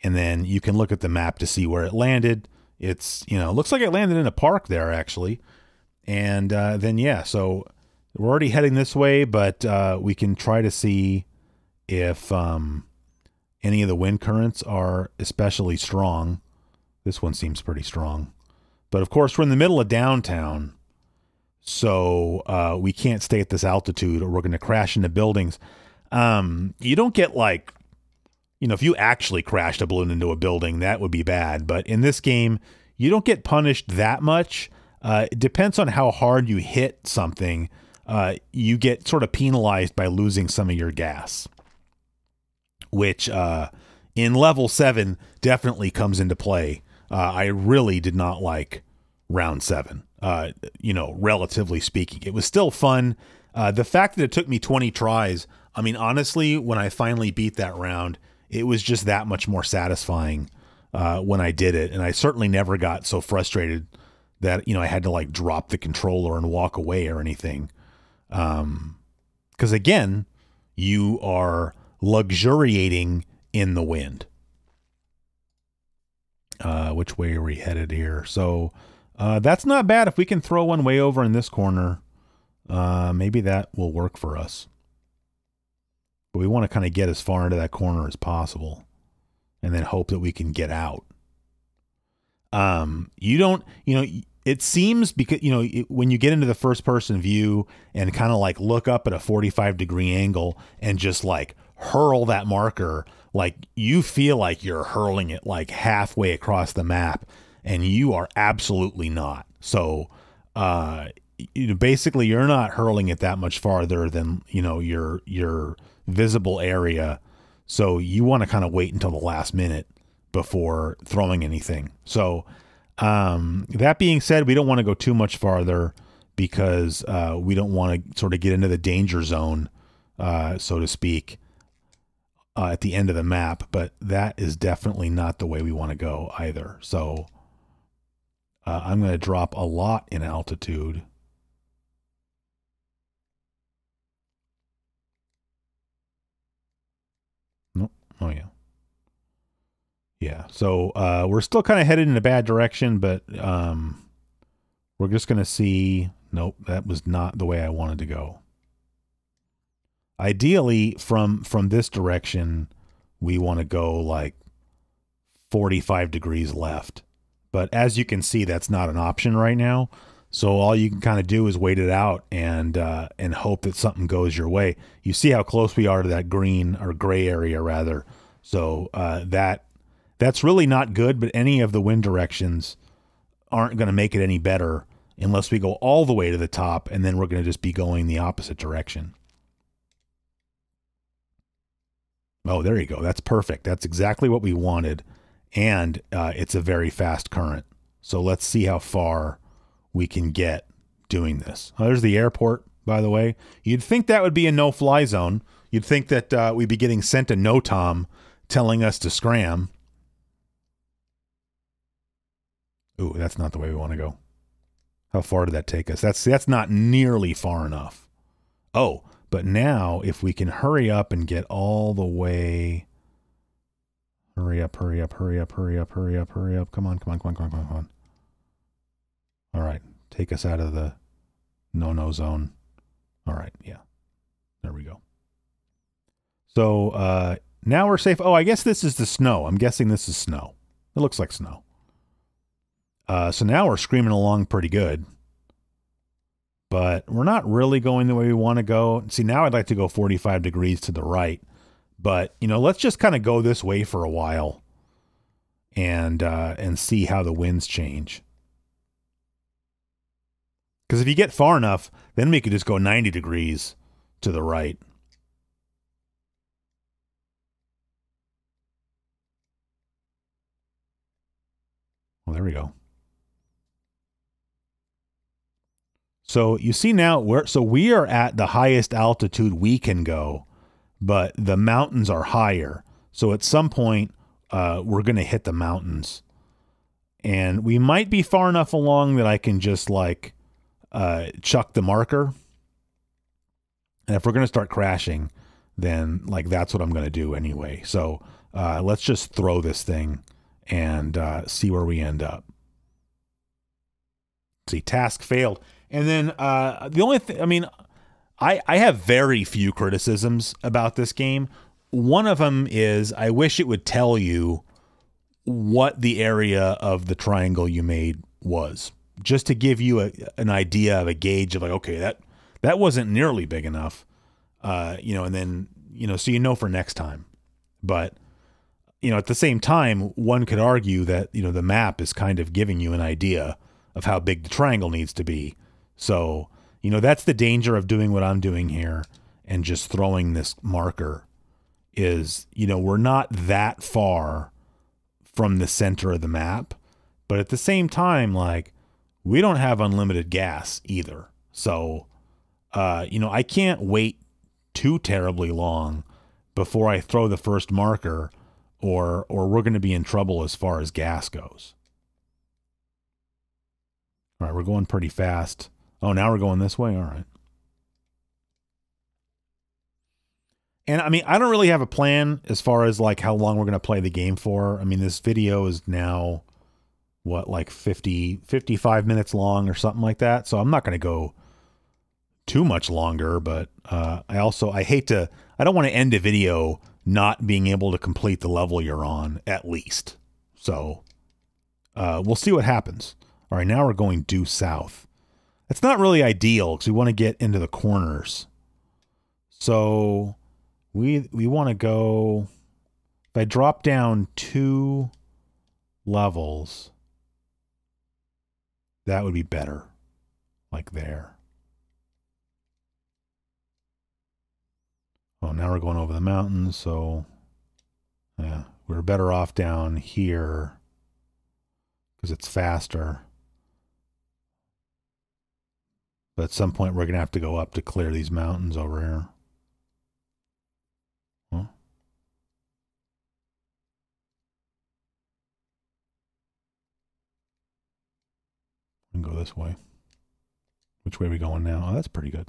And then you can look at the map to see where it landed. It's, you know, looks like it landed in a park there, actually. And uh, then, yeah, so we're already heading this way, but uh, we can try to see if um, any of the wind currents are especially strong. This one seems pretty strong. But of course, we're in the middle of downtown. So uh, we can't stay at this altitude or we're going to crash into buildings. Um, you don't get like, you know, if you actually crashed a balloon into a building, that would be bad. But in this game, you don't get punished that much. Uh, it depends on how hard you hit something. Uh, you get sort of penalized by losing some of your gas, which uh, in level seven definitely comes into play. Uh, I really did not like round seven. Uh, you know, relatively speaking, it was still fun. Uh, the fact that it took me 20 tries, I mean, honestly, when I finally beat that round, it was just that much more satisfying when I did it. And I certainly never got so frustrated that, you know, I had to like drop the controller and walk away or anything. Um, because again, you are luxuriating in the wind. Uh, which way are we headed here? So uh, that's not bad. If we can throw one way over in this corner, uh, maybe that will work for us but we want to kind of get as far into that corner as possible and then hope that we can get out. Um, you don't, you know, it seems because, you know, it, when you get into the first person view and kind of like look up at a 45 degree angle and just like hurl that marker, like you feel like you're hurling it like halfway across the map and you are absolutely not. So, uh, you know, basically you're not hurling it that much farther than, you know, your, your, visible area. So you want to kind of wait until the last minute before throwing anything. So um, that being said, we don't want to go too much farther because uh, we don't want to sort of get into the danger zone, uh, so to speak. uh, at the end of the map, but that is definitely not the way we want to go either. So uh, I'm going to drop a lot in altitude. Oh, yeah. Yeah. So uh, we're still kind of headed in a bad direction, but um, we're just going to see. Nope, that was not the way I wanted to go. Ideally, from from this direction, we want to go like 45 degrees left. But as you can see, that's not an option right now. So all you can kind of do is wait it out and uh, and hope that something goes your way. You see how close we are to that green or gray area, rather. So uh, that that's really not good. But any of the wind directions aren't going to make it any better unless we go all the way to the top, and then we're going to just be going the opposite direction. Oh, there you go. That's perfect. That's exactly what we wanted. And uh, it's a very fast current. So let's see how far we can get doing this. Oh, there's the airport, by the way. You'd think that would be a no fly zone. You'd think that uh, we'd be getting sent a NOTAM telling us to scram. Ooh, that's not the way we want to go. How far did that take us? That's that's not nearly far enough. Oh, but now, if we can hurry up and get all the way. Hurry up, hurry up, hurry up, hurry up, hurry up, hurry up. Come on, come on, come on, come on, come on. All right. Take us out of the no no zone. All right. Yeah. There we go. So uh, now we're safe. Oh, I guess this is the snow. I'm guessing this is snow. It looks like snow. Uh, so now we're screaming along pretty good but we're not really going the way we want to go. See, now I'd like to go 45 degrees to the right, but you know, let's just kind of go this way for a while and uh, and see how the winds change. Because if you get far enough, then we could just go 90 degrees to the right. Well, there we go. So you see now we're so we are at the highest altitude we can go, but the mountains are higher. So at some point, uh, we're going to hit the mountains, and we might be far enough along that I can just like uh, chuck the marker. And if we're going to start crashing, then like that's what I'm going to do anyway. So uh, let's just throw this thing and uh, see where we end up. See, task failed. And then uh, the only thing, I mean, I, I have very few criticisms about this game. One of them is I wish it would tell you what the area of the triangle you made was, just to give you a, an idea of a gauge of like, okay, that that wasn't nearly big enough, uh, you know, and then you know, so you know for next time. But you know, at the same time, one could argue that you know the map is kind of giving you an idea of how big the triangle needs to be so, you know, that's the danger of doing what I'm doing here and just throwing this marker is, you know, we're not that far from the center of the map, but at the same time, like, we don't have unlimited gas either. So, uh, you know, I can't wait too terribly long before I throw the first marker or or we're going to be in trouble as far as gas goes. All right, we're going pretty fast. Oh, now we're going this way? All right. And I mean, I don't really have a plan as far as like how long we're going to play the game for. I mean, this video is now what like 50 55 minutes long or something like that. So I'm not going to go too much longer, but uh, I also I hate to I don't want to end a video not being able to complete the level you're on at least. So uh, we'll see what happens. All right, now we're going due south. It's not really ideal because we want to get into the corners. So we we want to go. If I drop down two levels, that would be better. Like there. Oh, now we're going over the mountains, so yeah, we're better off down here because it's faster. But at some point, we're going to have to go up to clear these mountains over here. Huh? And go this way. Which way are we going now? Oh, that's pretty good.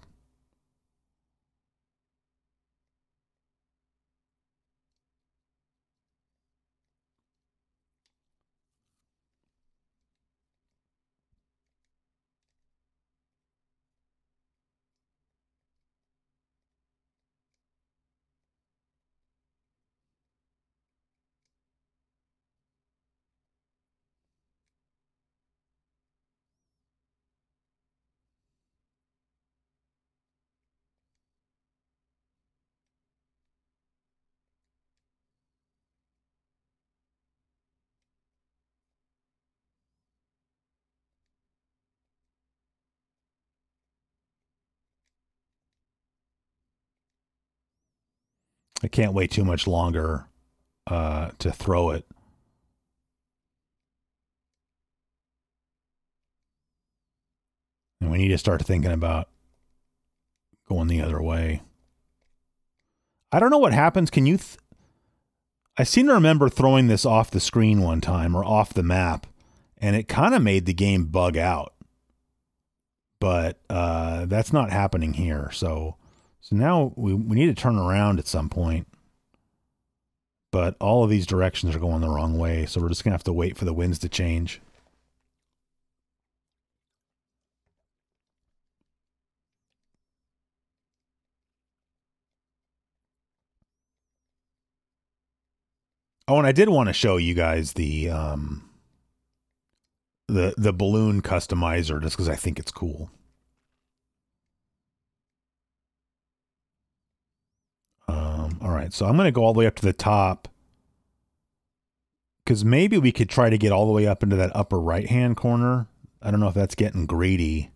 I can't wait too much longer uh, to throw it. And we need to start thinking about going the other way. I don't know what happens. Can you? Th- I seem to remember throwing this off the screen one time or off the map, and it kind of made the game bug out. But uh, that's not happening here. So so now we, we need to turn around at some point. But all of these directions are going the wrong way, so we're just going to have to wait for the winds to change. Oh, and I did want to show you guys the um the the balloon customizer just because I think it's cool. Um, all right, so I'm going to go all the way up to the top because maybe we could try to get all the way up into that upper right hand corner. I don't know if that's getting greedy.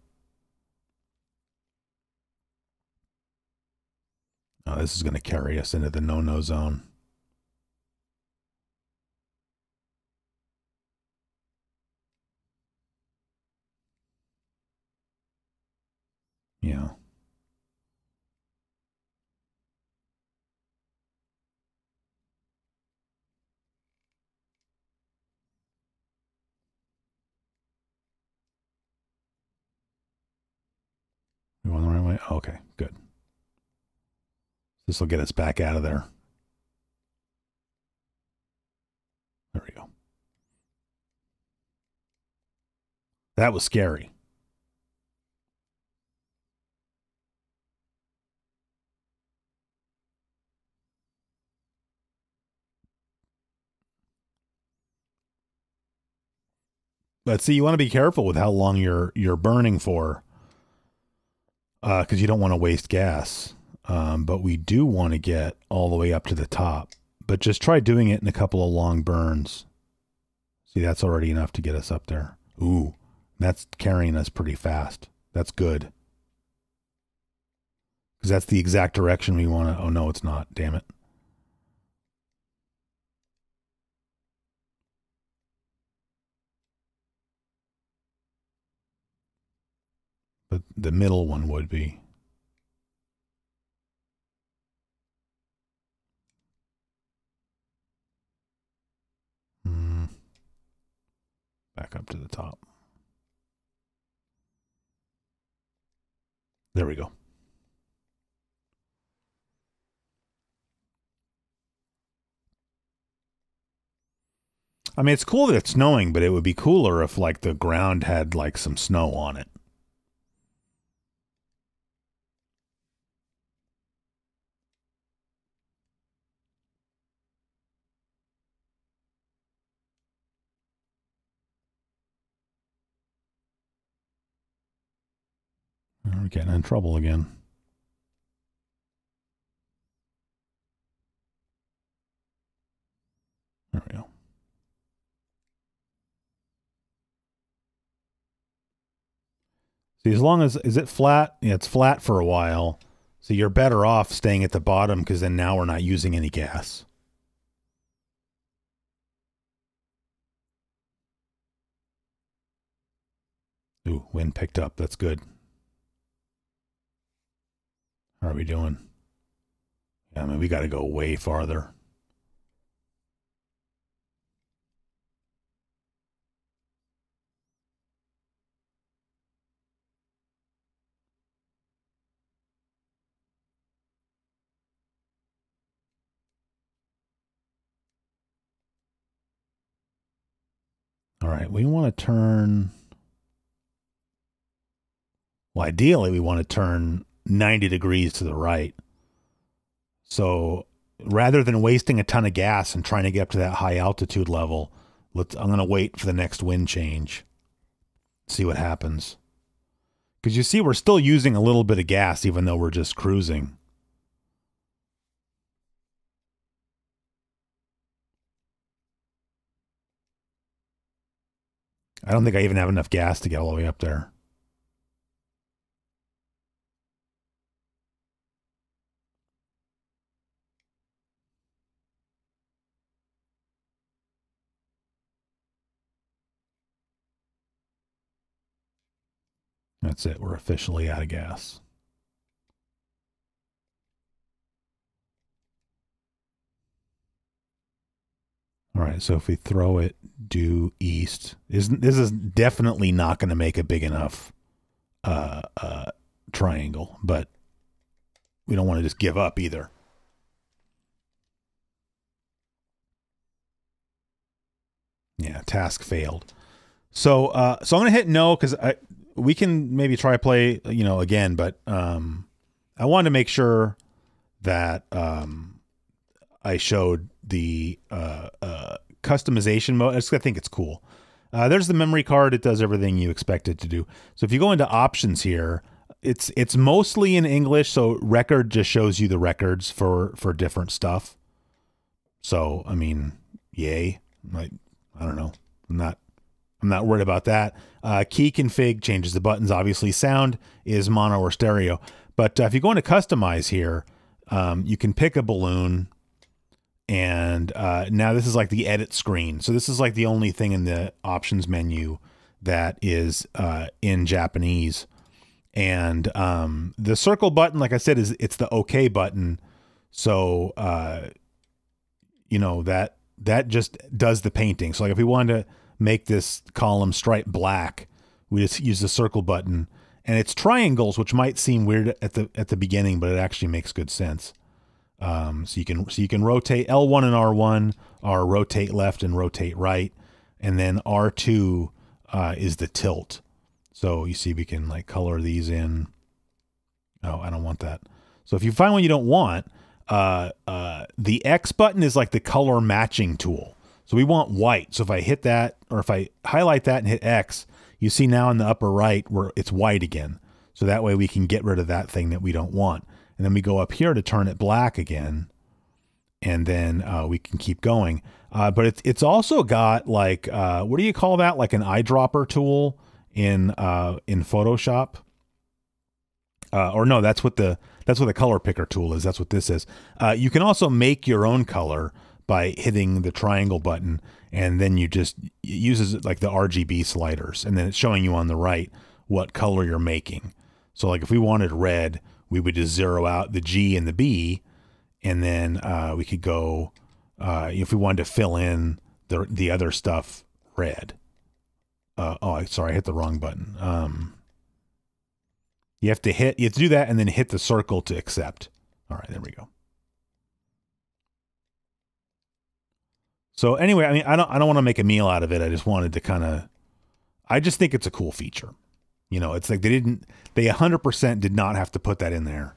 Oh, this is going to carry us into the no-no zone. Yeah. We going the right way? Okay, good. This will get us back out of there. There we go. That was scary. But see, you want to be careful with how long you're you're burning for because uh, you don't want to waste gas. Um, but we do want to get all the way up to the top. But just try doing it in a couple of long burns. See, that's already enough to get us up there. Ooh, that's carrying us pretty fast. That's good. Because that's the exact direction we want to. Oh, no, it's not. Damn it. But the middle one would be. Hmm. Back up to the top. There we go. I mean, it's cool that it's snowing, but it would be cooler if, like, the ground had, like, some snow on it. We're getting in trouble again. There we go. See, as long as is it flat? Yeah, it's flat for a while. So you're better off staying at the bottom because then now we're not using any gas. Ooh, wind picked up. That's good. How are we doing? I mean, we got to go way farther. All right, we want to turn. Well, ideally, we want to turn 90 degrees to the right. So rather than wasting a ton of gas and trying to get up to that high altitude level, let's, I'm going to wait for the next wind change, see what happens. Because you see, we're still using a little bit of gas, even though we're just cruising. I don't think I even have enough gas to get all the way up there. That's it. We're officially out of gas. All right, so if we throw it due east, isn't this is definitely not going to make a big enough uh, uh, triangle, but we don't want to just give up either. Yeah, task failed. So, uh, so I'm gonna hit no because I we can maybe try play you know again, but um, I wanted to make sure that um, I showed the uh, uh, customization mode. I, think it's cool. Uh, there's the memory card. It does everything you expect it to do. So if you go into options here, it's it's mostly in English. So record just shows you the records for for different stuff. So I mean, yay! I I don't know. I'm not I'm not worried about that. Uh, key config changes the buttons. Obviously, sound is mono or stereo. But uh, if you go into customize here, um, you can pick a balloon and uh, now this is like the edit screen. So this is like the only thing in the options menu that is uh, in Japanese. And um, the circle button, like I said, is it's the OK button. So uh, you know that that just does the painting. So like if we wanted to make this column stripe black, we just use the circle button. And it's triangles, which might seem weird at the at the beginning, but it actually makes good sense. Um, so you can so you can rotate L1 and R1 are rotate left and rotate right, and then R2 uh, is the tilt. So you see we can like color these in. Oh, I don't want that. So if you find one you don't want, uh, uh, the X button is like the color matching tool. So we want white. So if I hit that, or if I highlight that and hit X, you see now in the upper right where it's white again. So that way we can get rid of that thing that we don't want. And then we go up here to turn it black again and then uh, we can keep going. Uh, but it's it's also got like uh, what do you call that? Like an eyedropper tool in uh, in Photoshop? Uh, or no that's what the that's what the color picker tool is. That's what this is. Uh, you can also make your own color by hitting the triangle button and then you just it uses like the RGB sliders and then it's showing you on the right what color you're making so like if we wanted red we would just zero out the G and the B, and then uh, we could go uh, if we wanted to fill in the the other stuff red. Uh, oh, sorry, I hit the wrong button. Um, you have to hit you have to do that and then hit the circle to accept. All right, there we go. So anyway, I mean, I don't I don't want to make a meal out of it. I just wanted to kind of I just think it's a cool feature. You know, it's like they didn't, they 100% did not have to put that in there,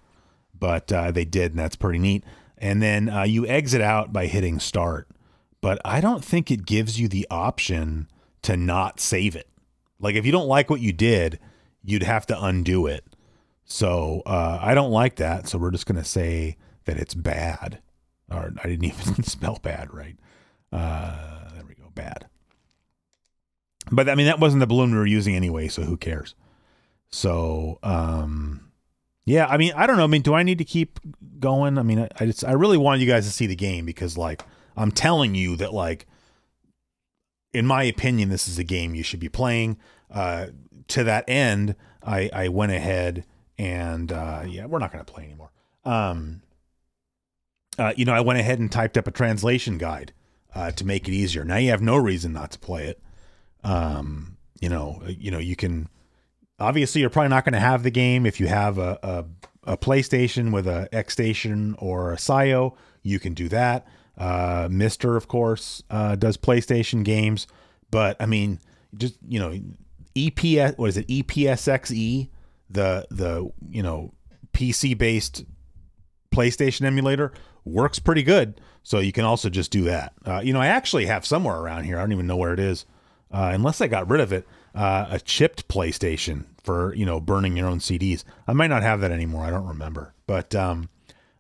but uh, they did, and that's pretty neat. And then uh, you exit out by hitting start, but I don't think it gives you the option to not save it. Like if you don't like what you did, you'd have to undo it. So uh, I don't like that. So we're just going to say that it's bad. Or I didn't even spell bad right. Uh, there we go. Bad. But I mean, that wasn't the balloon we were using anyway. So who cares? So, um, yeah, I mean, I don't know. I mean, do I need to keep going? I mean, I, I just, I really wanted you guys to see the game because, like, I'm telling you that, like, in my opinion, this is a game you should be playing. Uh, to that end, I, I went ahead and, uh, yeah, we're not going to play anymore. Um, uh, you know, I went ahead and typed up a translation guide uh, to make it easier. Now you have no reason not to play it. Um, you know, you know, you can obviously you're probably not going to have the game if you have a, a, a PlayStation with a X Station or a PSIO. You can do that. Uh, MiSTer, of course, uh, does PlayStation games, But I mean, just you know, EPS what is it? ePSXe, the the you know PC based PlayStation emulator works pretty good. So you can also just do that. Uh, you know, I actually have somewhere around here. I don't even know where it is, uh, unless I got rid of it. Uh, a chipped PlayStation for you know burning your own CDs. I might not have that anymore. I don't remember. But um,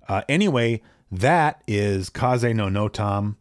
uh, anyway, that is Kaze no NOTAM.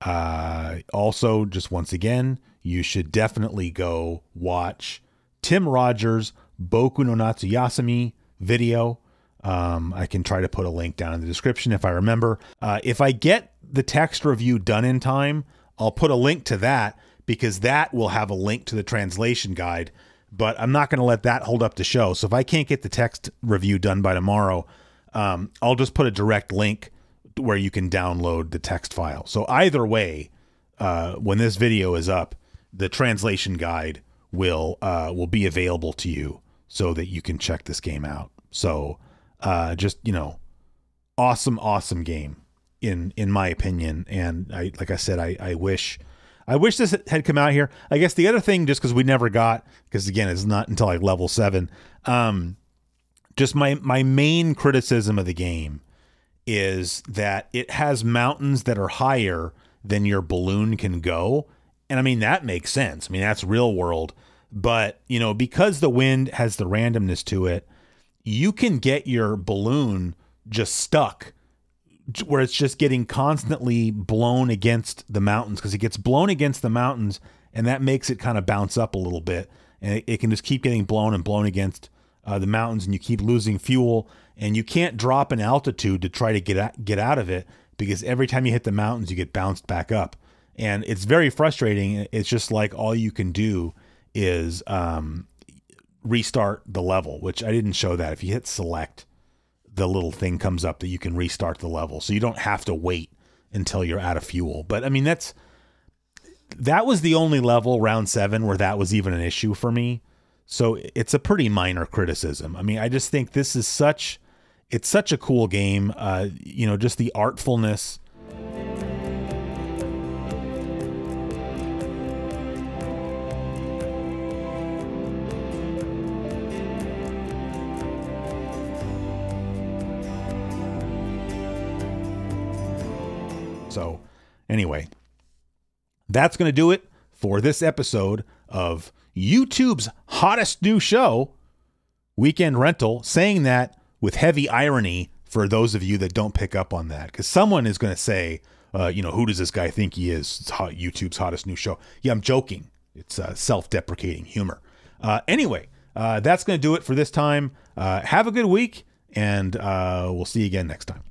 Uh, also, just once again, you should definitely go watch Tim Rogers' Boku no Natsuyasumi video. Um, I can try to put a link down in the description if I remember. Uh, if I get the text review done in time, I'll put a link to that because that will have a link to the translation guide. But I'm not going to let that hold up the show. So if I can't get the text review done by tomorrow, um, I'll just put a direct link where you can download the text file. So either way, uh, when this video is up, the translation guide will uh, will be available to you so that you can check this game out. So uh, just you know, awesome, awesome game in in my opinion. And I like I said, I I wish. I wish this had come out here. I guess the other thing, just because we never got, because again, it's not until like level seven. Um, just my my main criticism of the game is that it has mountains that are higher than your balloon can go, and I mean that makes sense. I mean that's real world, but you know because the wind has the randomness to it, you can get your balloon just stuck where it's just getting constantly blown against the mountains because it gets blown against the mountains and that makes it kind of bounce up a little bit and it, it can just keep getting blown and blown against uh, the mountains and you keep losing fuel and you can't drop in altitude to try to get out, get out of it because every time you hit the mountains you get bounced back up. And it's very frustrating it's just like all you can do is um, restart the level which i didn't show that if you hit select the little thing comes up that you can restart the level. So you don't have to wait until you're out of fuel. But I mean, that's that was the only level round seven where that was even an issue for me. So it's a pretty minor criticism. I mean, I just think this is such it's such a cool game. Uh, you know, just the artfulness anyway, that's going to do it for this episode of YouTube's hottest new show, Weekend Rental, saying that with heavy irony for those of you that don't pick up on that. Because someone is going to say, uh, you know, who does this guy think he is? It's hot, YouTube's hottest new show. Yeah, I'm joking. It's uh, self deprecating humor. Uh, anyway, uh, that's going to do it for this time. Uh, have a good week, and uh, we'll see you again next time.